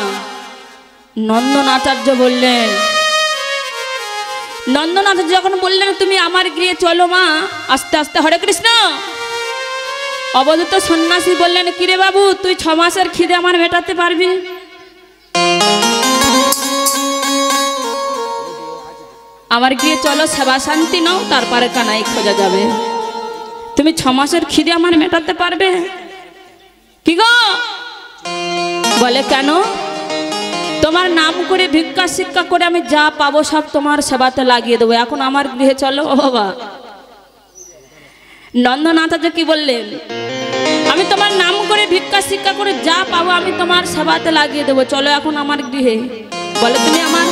নন্দন আচার্য বললেন, নন্দন আচার্য যখন বললেন, তুমি আমার গৃহে চলো মা, আস্তে আস্তে হরে কৃষ্ণ। অবধূত সন্ন্যাসী বললেন, কিরে বাবু, তুই ছ মাসের খিদে আমার মেটাতে পারবি? আমার গিয়ে চলো, সেবা শান্তি নাও, তারপরে কানাই খোঁজা যাবে। তুমি ছ মাসের খিদে আমার মেটাতে পারবে? কি গো? বলে, কেন? তোমার নাম করে ভিক্ষা শিক্ষা করে আমি যা পাবো সব তোমার সেবাতে লাগিয়ে দেবো। এখন আমার গৃহে চলো, ও বাবা। নন্দনাথ কি বললেন? আমি তোমার নাম করে ভিক্ষা শিক্ষা করে যা পাবো আমি তোমার সেবাতে লাগিয়ে দেবো। চলো এখন আমার গৃহে। বলে, তুমি আমার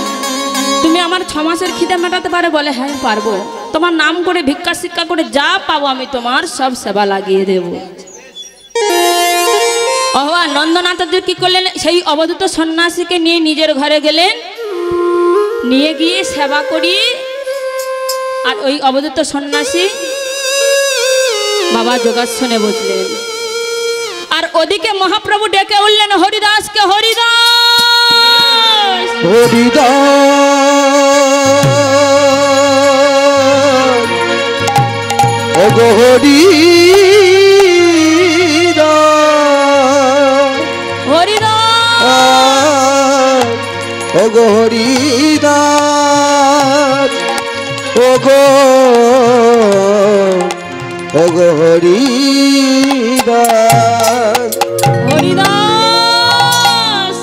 তুমি আমার ছ মাসের খিদে মেটাতে পারে? বলে হ্যাঁ পারব। তোমার নাম করে ভিক্ষা শিক্ষা করে যা পাবো আমি তোমার সব সেবা লাগিয়ে দেব। অহবা নন্দনাথ কি করলেন? সেই অবধূত সন্ন্যাসীকে নিয়ে নিজের ঘরে গেলেন। নিয়ে গিয়ে সেবা করি। আর ওই অবধূত সন্ন্যাসী বাবা যোগাসনে বসলেন। আর ওদিকে মহাপ্রভু ডেকে উঠলেন, হরিদাসকে হরিদাস! হরিদাস! ওগো ওগো হরিদাস, ওগো ওগো হরিদাস। হরিদাস!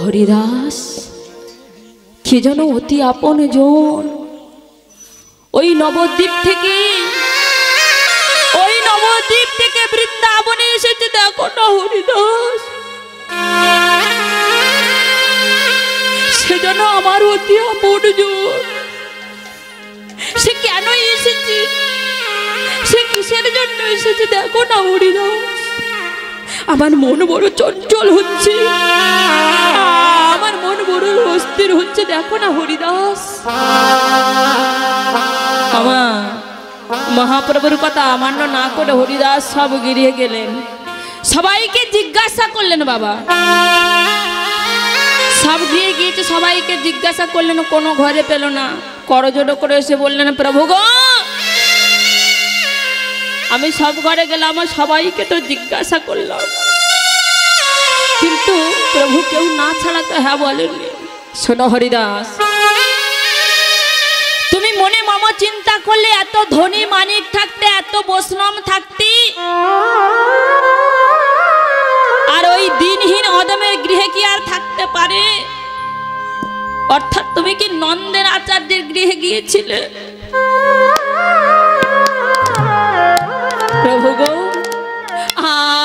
হরিদাস, কে যেন অতি আপন জন। ওই নবদ্বীপ থেকে, ওই নবদ্বীপ থেকে বৃন্দাবনে এসেছে, দেখো না হরিদাস। যেন আমার অতি আপন জন সে কেন এসেছে? সে কিসের জন্য এসেছে? দেখো না, হরিদাস। আমার মন বড় চঞ্চল হচ্ছে। আমার মন বড় অস্থির হচ্ছে। দেখো না, হরিদাস। আমার মহাপ্রভুর কথা অমান্য না করে হরিদাস সব গিরিয়ে গেলেন। সবাইকে জিজ্ঞাসা করলেন, বাবা। সব গিয়ে গিয়েছে, সবাইকে জিজ্ঞাসা করলেন, কোনো ঘরে পেল না। করজোড়ো করে এসে বললেন, প্রভু গো, আমি সব ঘরে গেলাম, আর সবাইকে তো জিজ্ঞাসা করলাম। কিন্তু প্রভু কেউ না ছাড়াতে হ্যাঁ বলেননি। শোনো হরিদাস, তুমি মনে মম চিন্তা করলে এত ধনী মানিক থাকতে, এত বৈষ্ণব থাকতি। আর ওই দিনহীন অদমের গৃহে কি আর থাকতে পারে? অর্থাৎ তুমি কি নন্দের আচার্যের গৃহে গিয়েছিলে? প্রভু গো,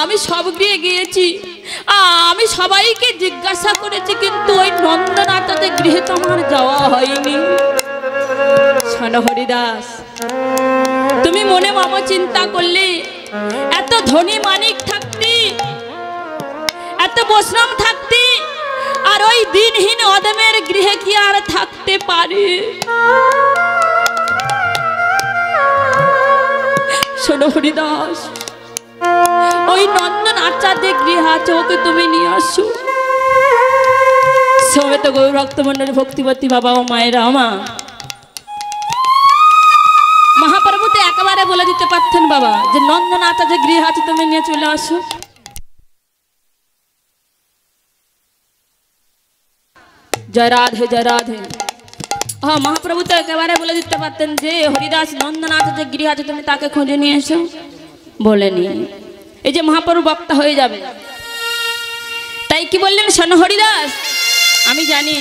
আমি সব গৃহে গিয়েছি। আমি সবাইকে জিজ্ঞাসা করেছি, কিন্তু ওই নন্দনাথদের গৃহে তো আমার যাওয়া হয়নি। হরিদাস, তুমি মনে মম চিন্তা করলে, এত ধনী মানিক এত বৈষ্ণব থাকতি, আর ওই দিনহীন অদমের গৃহে কি আর থাকতে পারে? শোনো হরিদাস, ওই নন্দন আচার্যের গৃহ আছে ওকে তুমি নিয়ে আসো। সমেত গৌর ভক্তমন্ডল ভক্তিবতী বাবা ও মায়েরা আমা মহাপ্রভু তো একেবারে বলে দিতে পারতেন বাবা, যে নন্দন আচার্যের গৃহ আছে তুমি নিয়ে চলে আসো। জয় রাধে জয় রাধে। হ্যাঁ মহাপ্রভু তো একেবারে বলে দিতে পারতেন যে, হরিদাস নন্দনাথ যে গৃহ আছে তুমি তাকে খুঁজে নিয়ে এসো। বলে বলেনি। এই যে মহাপ্রভু বক্তা হয়ে যাবে। তাই কি বললেন? শোনো হরিদাস, আমি জানি।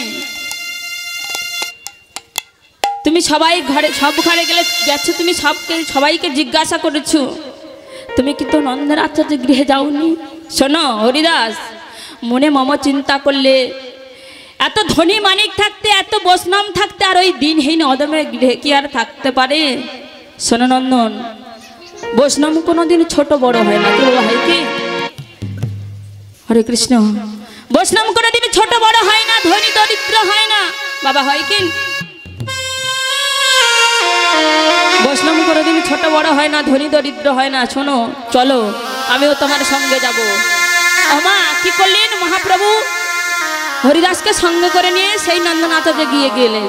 তুমি সবাই ঘরে, সব ঘরে গেলে গেছো তুমি সবকে, সবাইকে জিজ্ঞাসা করেছ। তুমি কিন্তু আচার্য গৃহে যাওনি? শোনো হরিদাস, মনে মম চিন্তা করলে এত ধনী মানিক থাকতে, এত বৈষ্ণব থাকতে, আর ওই দিনহীন অদমে কি আর থাকতে পারে? শোনো নন্দন বৈষ্ণব কোনোদিন ছোট বড় হয় না। তো হয় কি? হরে কৃষ্ণ। বৈষ্ণব কোনোদিন ছোট বড় হয় না, ধনী দরিদ্র হয় না। বাবা, হয় কি? বৈষ্ণব কোনোদিন ছোট বড় হয় না, ধনী দরিদ্র হয় না। শোনো, চলো, আমিও তোমার সঙ্গে যাব। আমা কি করলেন মহাপ্রভু? হরিদাসকে সঙ্গে করে নিয়ে সেই নন্দন আচার্য গিয়ে গেলেন।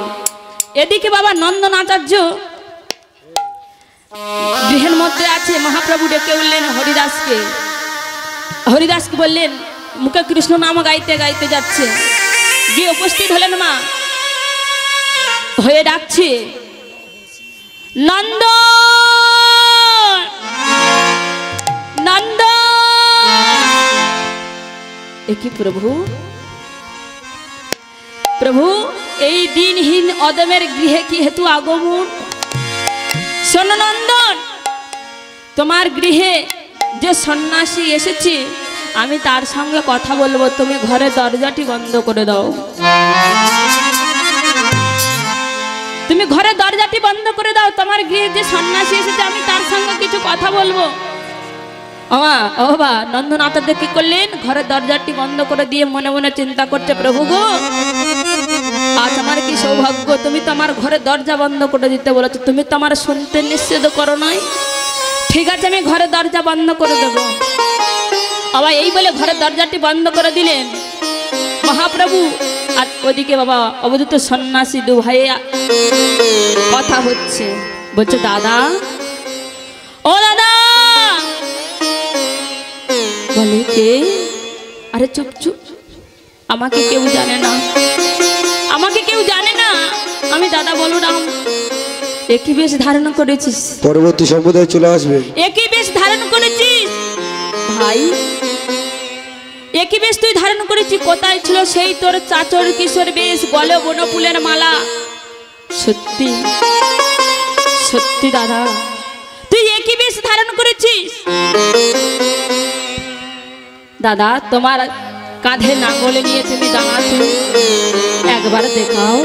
এদিকে বাবা নন্দন আচার্য গৃহের মধ্যে আছে, মহাপ্রভু ডেকে উঠলেন হরিদাসকে। হরিদাসকে বললেন, মুখে কৃষ্ণ নাম গাইতে গাইতে যাচ্ছে। গিয়ে উপস্থিত হলেন মা। হয়ে ডাকছে, নন্দ! নন্দ! একই প্রভু? প্রভু, এই দিনহীন অদমের গৃহে কি হেতু আগমন? সোননন্দন তোমার গৃহে যে সন্ন্যাসী এসেছে, আমি তার সঙ্গে কথা বলব, তুমি ঘরে দরজাটি বন্ধ করে দাও। তুমি ঘরে দরজাটি বন্ধ করে দাও, তোমার গৃহে যে সন্ন্যাসী এসেছে, আমি তার সঙ্গে কিছু কথা বলব। আমা ও বাবা নন্দনাথ কি করলেন? ঘরের দরজাটি বন্ধ করে দিয়ে মনে মনে চিন্তা করছে, প্রভু গো। আজ আমার কি সৌভাগ্য? তুমি তো আমার ঘরে দরজা বন্ধ করে দিতে বলেছ। তুমি তো আমার শুনতে নিশ্চিত করো নাই। ঠিক আছে, আমি ঘরে দরজা বন্ধ করে দেবো। বাবা, এই বলে ঘরের দরজাটি বন্ধ করে দিলেন। মহাপ্রভু, আর ওদিকে বাবা, অবধূত সন্ন্যাসী দু ভাই কথা হচ্ছে। বলছে, দাদা। ও দাদা! বলে, কে? আরে চুপ চুপ আমাকে কেউ জানে না। আমাকে কেউ জানে না। আমি দাদা বলরাম। একই বেশ ধারণ করেছিস। পরবর্তী সম্প্রদায় চলে আসবে। একই বেশ ধারণ করেছিস। ভাই একই বেশ তুই ধারণ করেছিস। কোথায় ছিল সেই তোর চাচর কিশোর বেশ? গলে বনফুলের মালা। সত্যি সত্যি দাদা। তুই একই বেশ ধারণ করেছিস। দাদা তোমার কাঁধে নাঙ্গলে নিয়ে তুমি দাঁড়াছো একবার দেখাও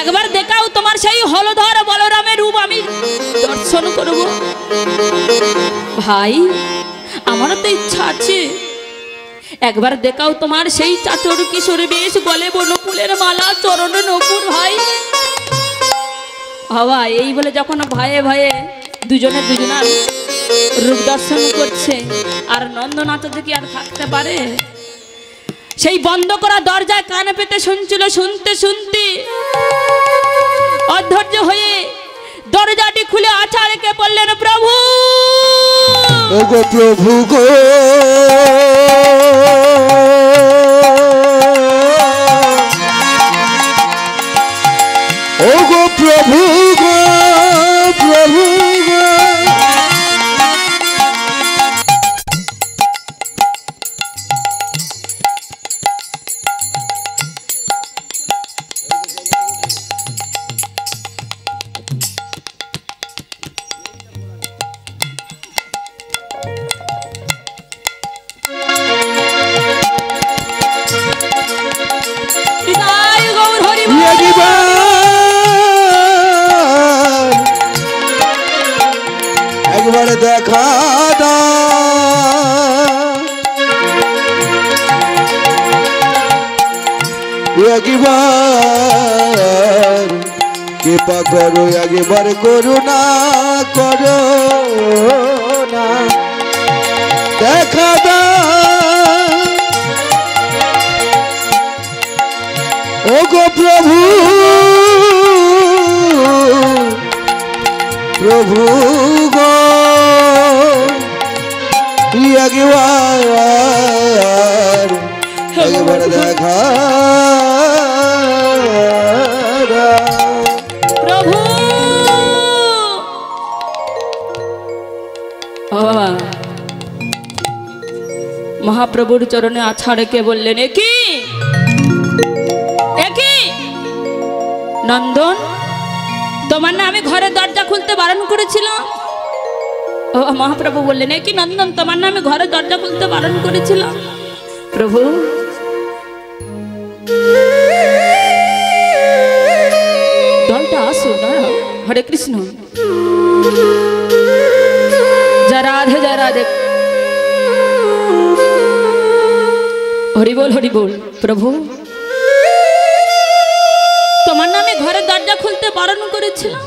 একবার দেখাও তোমার সেই হলধর বলরামের রূপ আমি দর্শন করব। ভাই, আমারও তো ইচ্ছা আছে। একবার দেখাও তোমার সেই চাচর কিশোর বেশ গলে বনফুলের মালা, চরণ নপুর ভাই। বাবা, এই বলে যখন ভয়ে ভয়ে দুজনে দুজনার রূপ দর্শন করছে, আর নন্দনাথ কি আর থাকতে পারে? সেই বন্ধ করা দরজায় কানে পেতে শুনছিল, শুনতে শুনতে। অধৈর্য হয়ে দরজাটি খুলে আচারকে বললেন, প্রভু! প্রভু গো। একবার করুণা করো না। দেখা ও গো প্রভু প্রভু। মহাপ্রভুর চরণে আছা রেখে বললেন একই একই নন্দন, তোমার না আমি ঘরের দরজা খুলতে বারণ করেছিলাম? ও মহাপ্রভু বললেন, "এ কি নন্দন, তোমার না আমি ঘরের দরজা খুলতে বারণ করেছিলাম? প্রভু, দলটা আসো হরে কৃষ্ণ। জয় রাধে জয় রাধে। হরি বল হরি বল প্রভু, তোমার নামে ঘরের দরজা খুলতে বারণ করেছিলাম।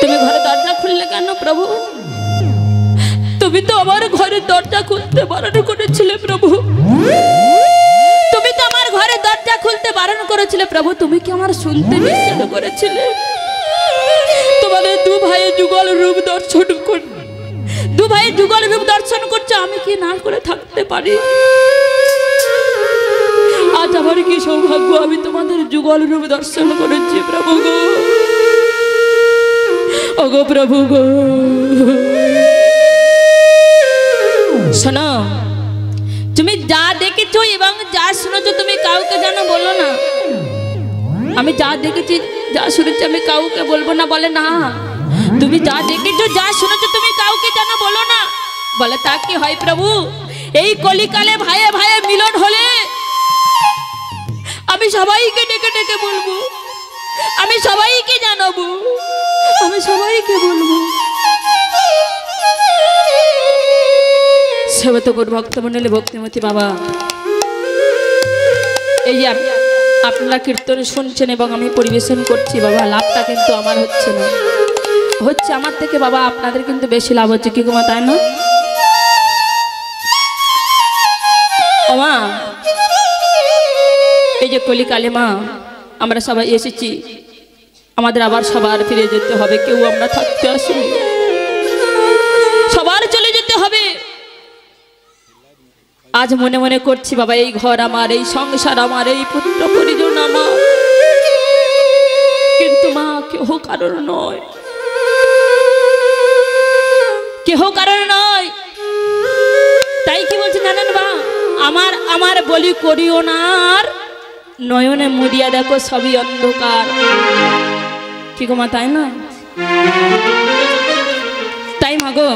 তুমি ঘরে দরজা খুললে কেন, প্রভু? তুমি তো আমার ঘরের দরজা খুলতে বারণ করেছিলে, প্রভু। তুমি তো আমার ঘরের দরজা খুলতে বারণ করেছিলে, প্রভু। তুমি কি আমার শুনতে নিশ্চিত করেছিলে? তোমাদের দু ভাইয়ের যুগল রূপ দর্শন কর দু ভাইয়ের যুগল রূপ দর্শন করছে, আমি কি না করে থাকতে পারি? আজ আমার কি সৌভাগ্য, আমি তোমাদের যুগল রূপ দর্শন করেছি, প্রভু গো। ওগো প্রভু গো। শোনো, তুমি যা দেখেছ এবং যা শুনেছো তুমি কাউকে যেন বলো না। আমি যা দেখেছি, যা শুনেছি আমি কাউকে বলব না, বলে না। তুমি যা দেখেছ, যা শুনেছো, তুমি কাউকে যেন বলো না। বলে তা কি হয় প্রভু? এই কলিকালে ভাইয়ে ভাইয়ে মিলন হলে আমি সবাইকে ডেকে ডেকে বলব। আমি সবাইকে জানাব। আমি সবাইকে বলব। সেবা তো গুরু ভক্তমণ্ডলী ভক্তিমতী বাবা। এই যে আপনারা কীর্তন শুনছেন এবং আমি পরিবেশন করছি বাবা, লাভটা কিন্তু আমার হচ্ছে না। হচ্ছে আমার থেকে বাবা, আপনাদের কিন্তু বেশি লাভ হচ্ছে। কি কুমা তাই না? এই যে কলিকালে মা, আমরা সবাই এসেছি। আমাদের আবার সবার ফিরে যেতে হবে, কেউ আমরা থাকতে আসিনি। সবার চলে যেতে হবে। আজ মনে মনে করছি বাবা, এই ঘর আমার, এই সংসার আমার, এই পুত্র পরিজন আমার। কিন্তু মা, কেহ কারণ নয়। কেহ কারণ নয়। তাই কি বলছি জানেন বা? আমার আমার বলি করিও না নয়নে মুড়িয়া দেখো সবই অন্ধকার। কি গো মা, তাই না তাই মা গো?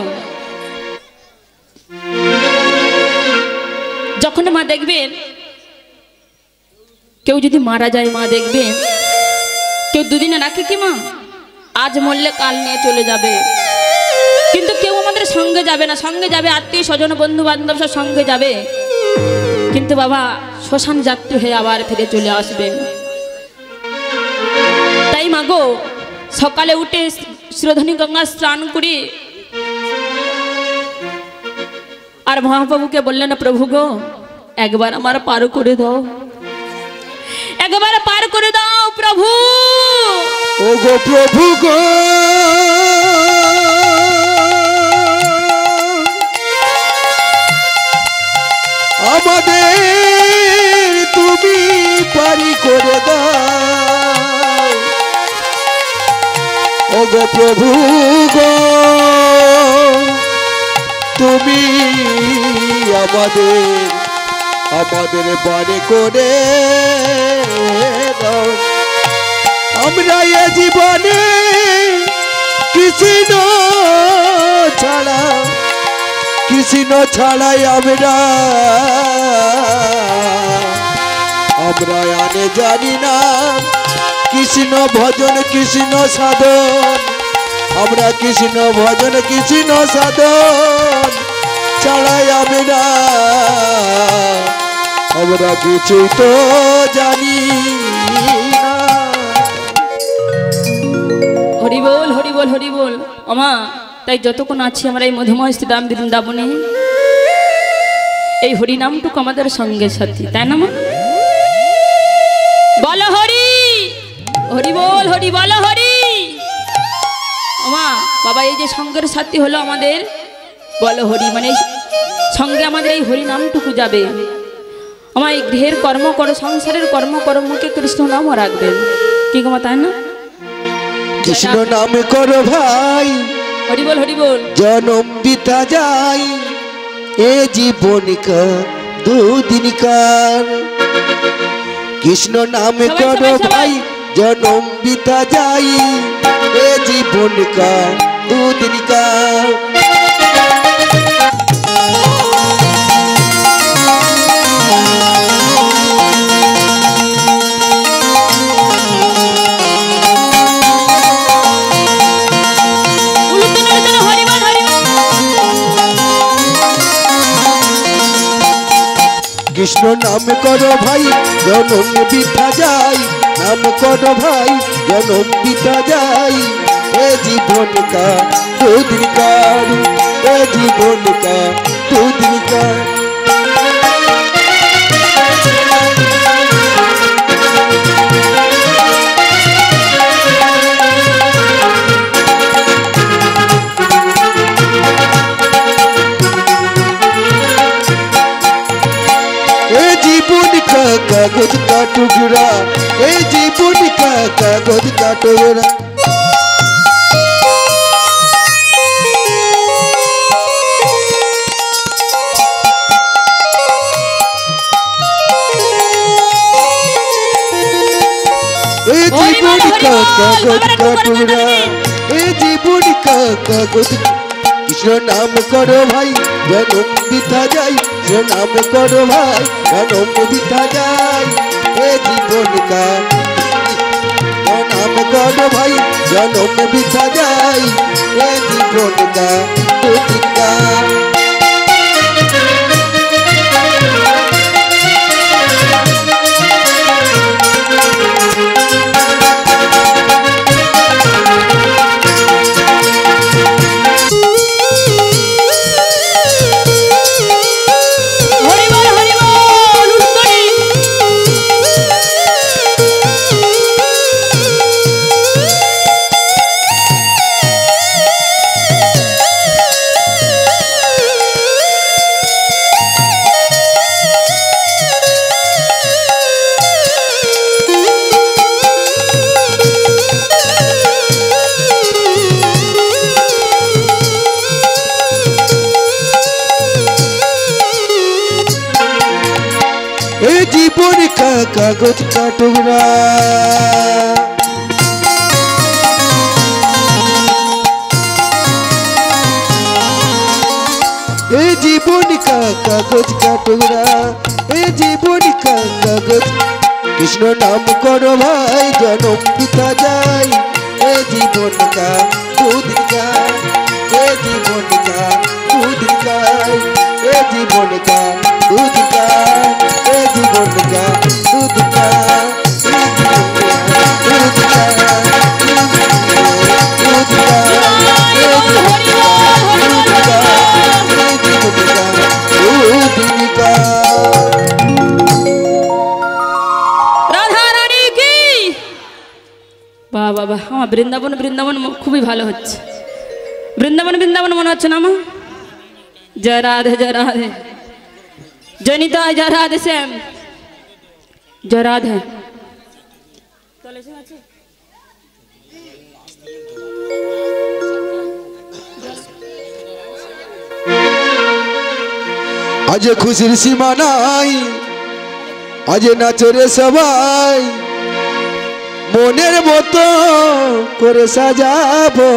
যখন মা দেখবেন, কেউ যদি মারা যায় মা দেখবেন, কেউ দুদিনে রাখে কি মা? আজ মরলে কাল নিয়ে চলে যাবে। কিন্তু সঙ্গে যাবে না, সঙ্গে যাবে, আত্মীয় স্বজন বন্ধু বান্ধব সব সঙ্গে যাবে। কিন্তু বাবা, শ্মশান যাত্রী হয়ে আবার ফিরে চলে আসবে। তাই মাগো সকালে উঠে শ্রোধনী গঙ্গা স্নান করি। আর মহাপ্রভুকে বললেন, প্রভু গো, একবার আমার পার করে দাও। একবার পার করে দাও, প্রভু। ও গো, প্রভু গো। আমাদের তুমি পারি করে দাও। প্রভু তুমি আমাদের আমাদের বাড়ি করে দাও। আমরা এ জীবনে কৃষ্ণ ছাড়া কৃষ্ণ ছাড়াই আমরা আমরা আনে জানি না। কৃষ্ণ ভজন, কৃষ্ণ সাধন, আমরা কৃষ্ণ ভজন, কৃষ্ণ সাধন ছাড়াই আমরা। আমরা কিছু তো জানি হরি বল হরি বল আমা তাই যতক্ষণ আছি আমরা এই মধুময় শ্রীরাম বৃন্দাবনে, এই হরি নামটুকু আমাদের সঙ্গে সাথী, তাই না মা? বল হরি! হরি বল হরি বল হরি! আমা বাবা, এই যে সঙ্গের সাথী হলো আমাদের, বল হরি মানে সঙ্গে আমাদের এই হরি নামটুকু যাবে আমার এই গৃহের কর্ম করো, সংসারের কর্ম কর্মকে কৃষ্ণ নামও রাখবেন। কি গো মা, তাই না? কৃষ্ণ নাম করো ভাই। হরিবল হরিবল জনম বিতা যাই এ জীবনিকা দুদিনকার কৃষ্ণ নাম কর ভাই জনম বিতা যাই এ জীবনকার দুদিনকার কৃষ্ণ নাম করো ভাই, জনম বিতা যাই। নাম করো ভাই, জনম বিতা যাই। এ জীবন কা দুদিন কার এ জীবন কা। কাগজ কা টুকরা এই জীবন কা কাগজ কা টুকরা এই জীবন কা কাগজ কা টুকরা এই জীবন কা কাগজ। কৃষ্ণ নাম করো ভাই জনম বিতা যাই কৃষ্ণ নাম করো ভাই জনম বিতা যাই। এ জীবনকা নাম করো ভাই জনম বিতা যাই। এ জীবন কাগজ কা টুকরা এ জীবন কাগজ কা টুকরা এ জীবন কাগজ। কৃষ্ণ নাম করো ভাই, জনম পিতা যাই। এ জীবন কা এ জীবন কা এ জীবন কা দুধ কা এ জীবন কা বাহ আমার বৃন্দাবন বৃন্দাবন খুবই ভালো হচ্ছে। বৃন্দাবন বৃন্দাবন মনে হচ্ছে না আমার জয় রাধে জয় রাধে। জনিতা জয় রাধে শ্যাম। জয় রাধে আজ খুশির সীমা নাই আজ নাচরে সবাই মনের মতো করে সাজাবো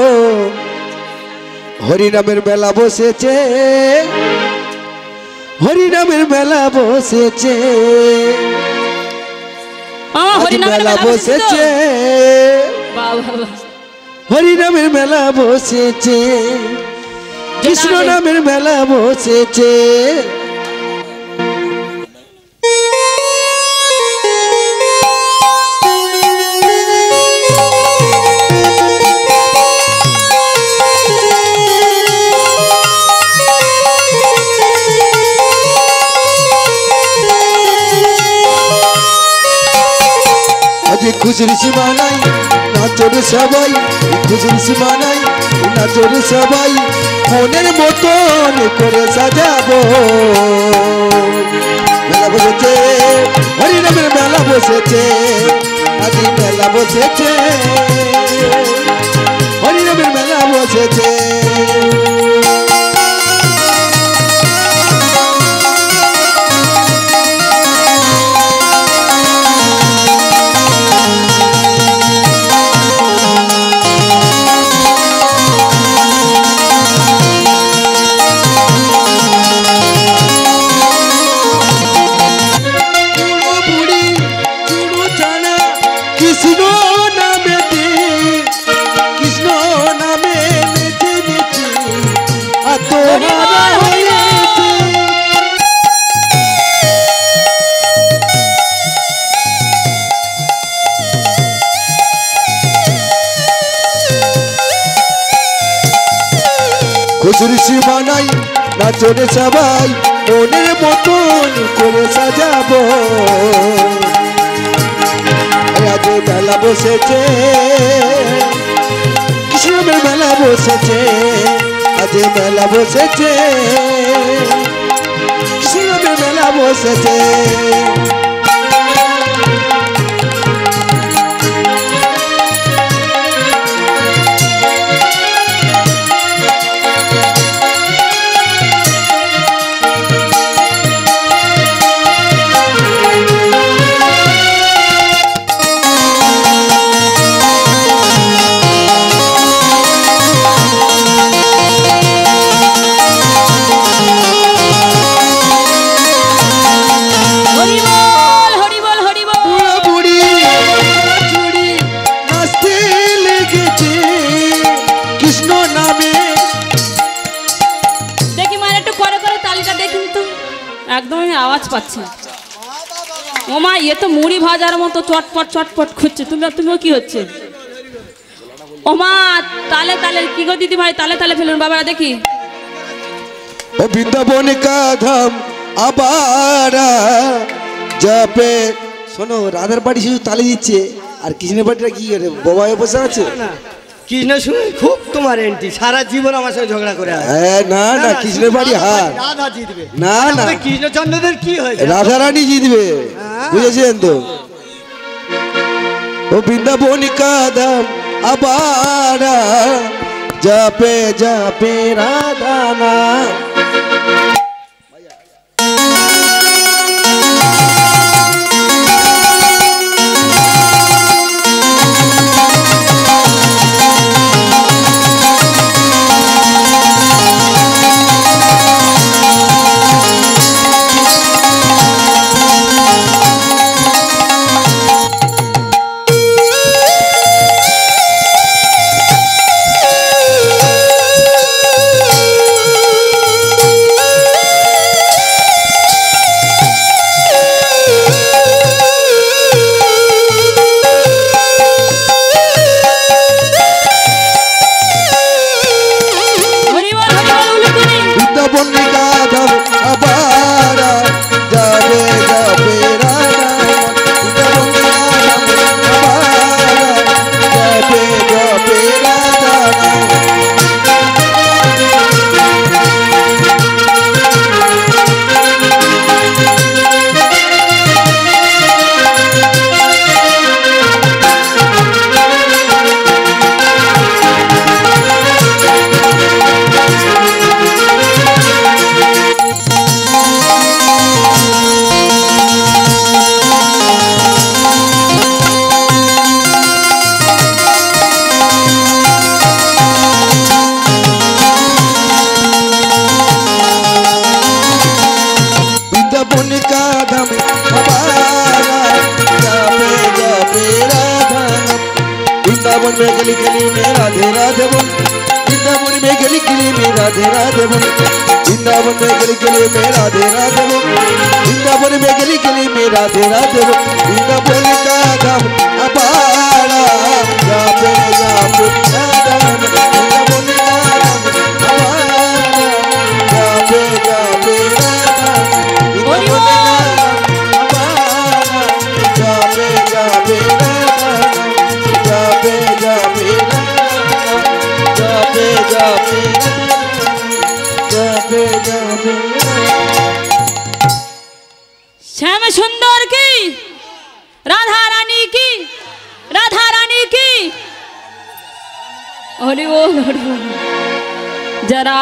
হরিনামের মেলা বসেছে হরিনামের মেলা বসেছে হরিনামের মেলা বসেছে হরিনামের মেলা বসেছে। কৃষ্ণ নামের মেলা বসেছে। খুশির সীমা নাই, নাচর সবাই খুশির সীমা নাই, নাচর সবাই, মনের মতন করে সাজাবো। মেলা বসেছে, হরিনামের মেলা বসেছে, আজ মেলা বসেছে। হরিনামের মেলা বসেছে। নাচনে সবাই মনের মতন করে সাজাবো। আজ মেলা বসেছে, কৃষ্ণের মেলা বসেছে, আজ মেলা বসেছে, কৃষ্ণের মেলা বসেছে। আমি আওয়াজ পাচ্ছি না। ও মা এ তো মুড়ি ভাজার মতো চটপট চটপট খুঁজছে। তুমি তুমিও কি হচ্ছে? ও মা তালে তালে কি গো দিদি ভাই তালে তালে ফেলুন বাবা দেখি। ও বৃন্দাবন কা ধাম আবার যাবে। শোনো রাধার বাড়ি শুধু তালে দিচ্ছে আর কৃষ্ণের বাড়িটা কি করে? বোবা বসে আছে? না। কৃষ্ণ শুনে খুব তোমার এন্টি সারা জীবন আমার সঙ্গে ঝগড়া করে হ্যাঁ না না কৃষ্ণের বাড়ি হার রাধা জিতবে। না না। কৃষ্ণচন্দ্রদের কি হয়েছে? রাধা রানী জিতবে। হ্যাঁ। বুঝেছেন তো? ও বৃন্দাবন কা ধাম আবার যাবে যাবে রাধা নাম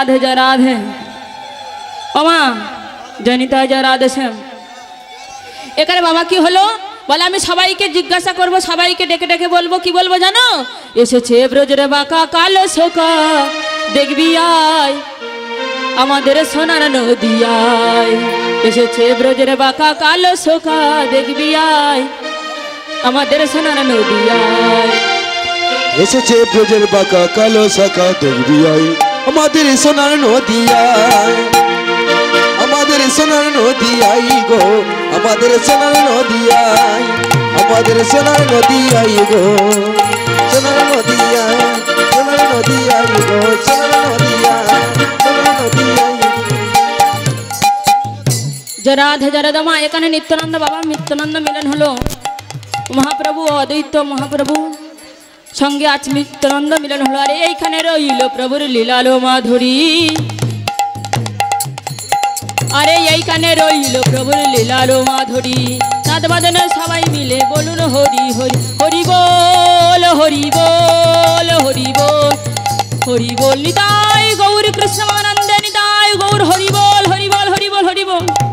রাধে জয় রাধে ওমা জনিতা জয় রাধে শ্যাম এখানে বাবা কি হলো বলে আমি সবাইকে জিজ্ঞাসা করব সবাইকে ডেকে ডেকে বলব কি বলব জানো এসেছে ব্রজরে বাঁকা কালো শোকা দেখবি আয় আমাদের সোনার নদিয়ায় এসেছে ব্রজের বাঁকা, কালো শোকা, দেখবি আয়। আমাদের সোনার নদিয়ায় এসেছে ব্রজের বাঁকা, কালো শাখা দেখবি আই আমাদের সোনার নদিয়ায় আমাদের সোনার নদিয়াই গো আমাদের সোনার নদিয়াই আমাদের সোনার নদিয়াই গো সোনার নদিয়াই সোনার নদিয়াই গো সোনার নদিয়াই সোনার নদিয়াই যে রাধে জরদমা এখানে নিত্যানন্দ বাবা নিত্যানন্দ মিলন হলো মহাপ্রভু অদ্বৈত মহাপ্রভু সঙ্গে আজ নিত্যানন্দ মিলন হলো আরে এইখানে রইল প্রভুর লীলালো মাধুরী। আরে, এইখানে রইল প্রভুর লীলালো মাধুরী। নাদ বাদনে সবাই মিলে বলুন হরি হরি হরি বল হরি বল হরি বল হরি বল। নিতাই গৌর কৃষ্ণানন্দ নিতাই গৌর, হরি বল হরি বল হরি বল হরি বল।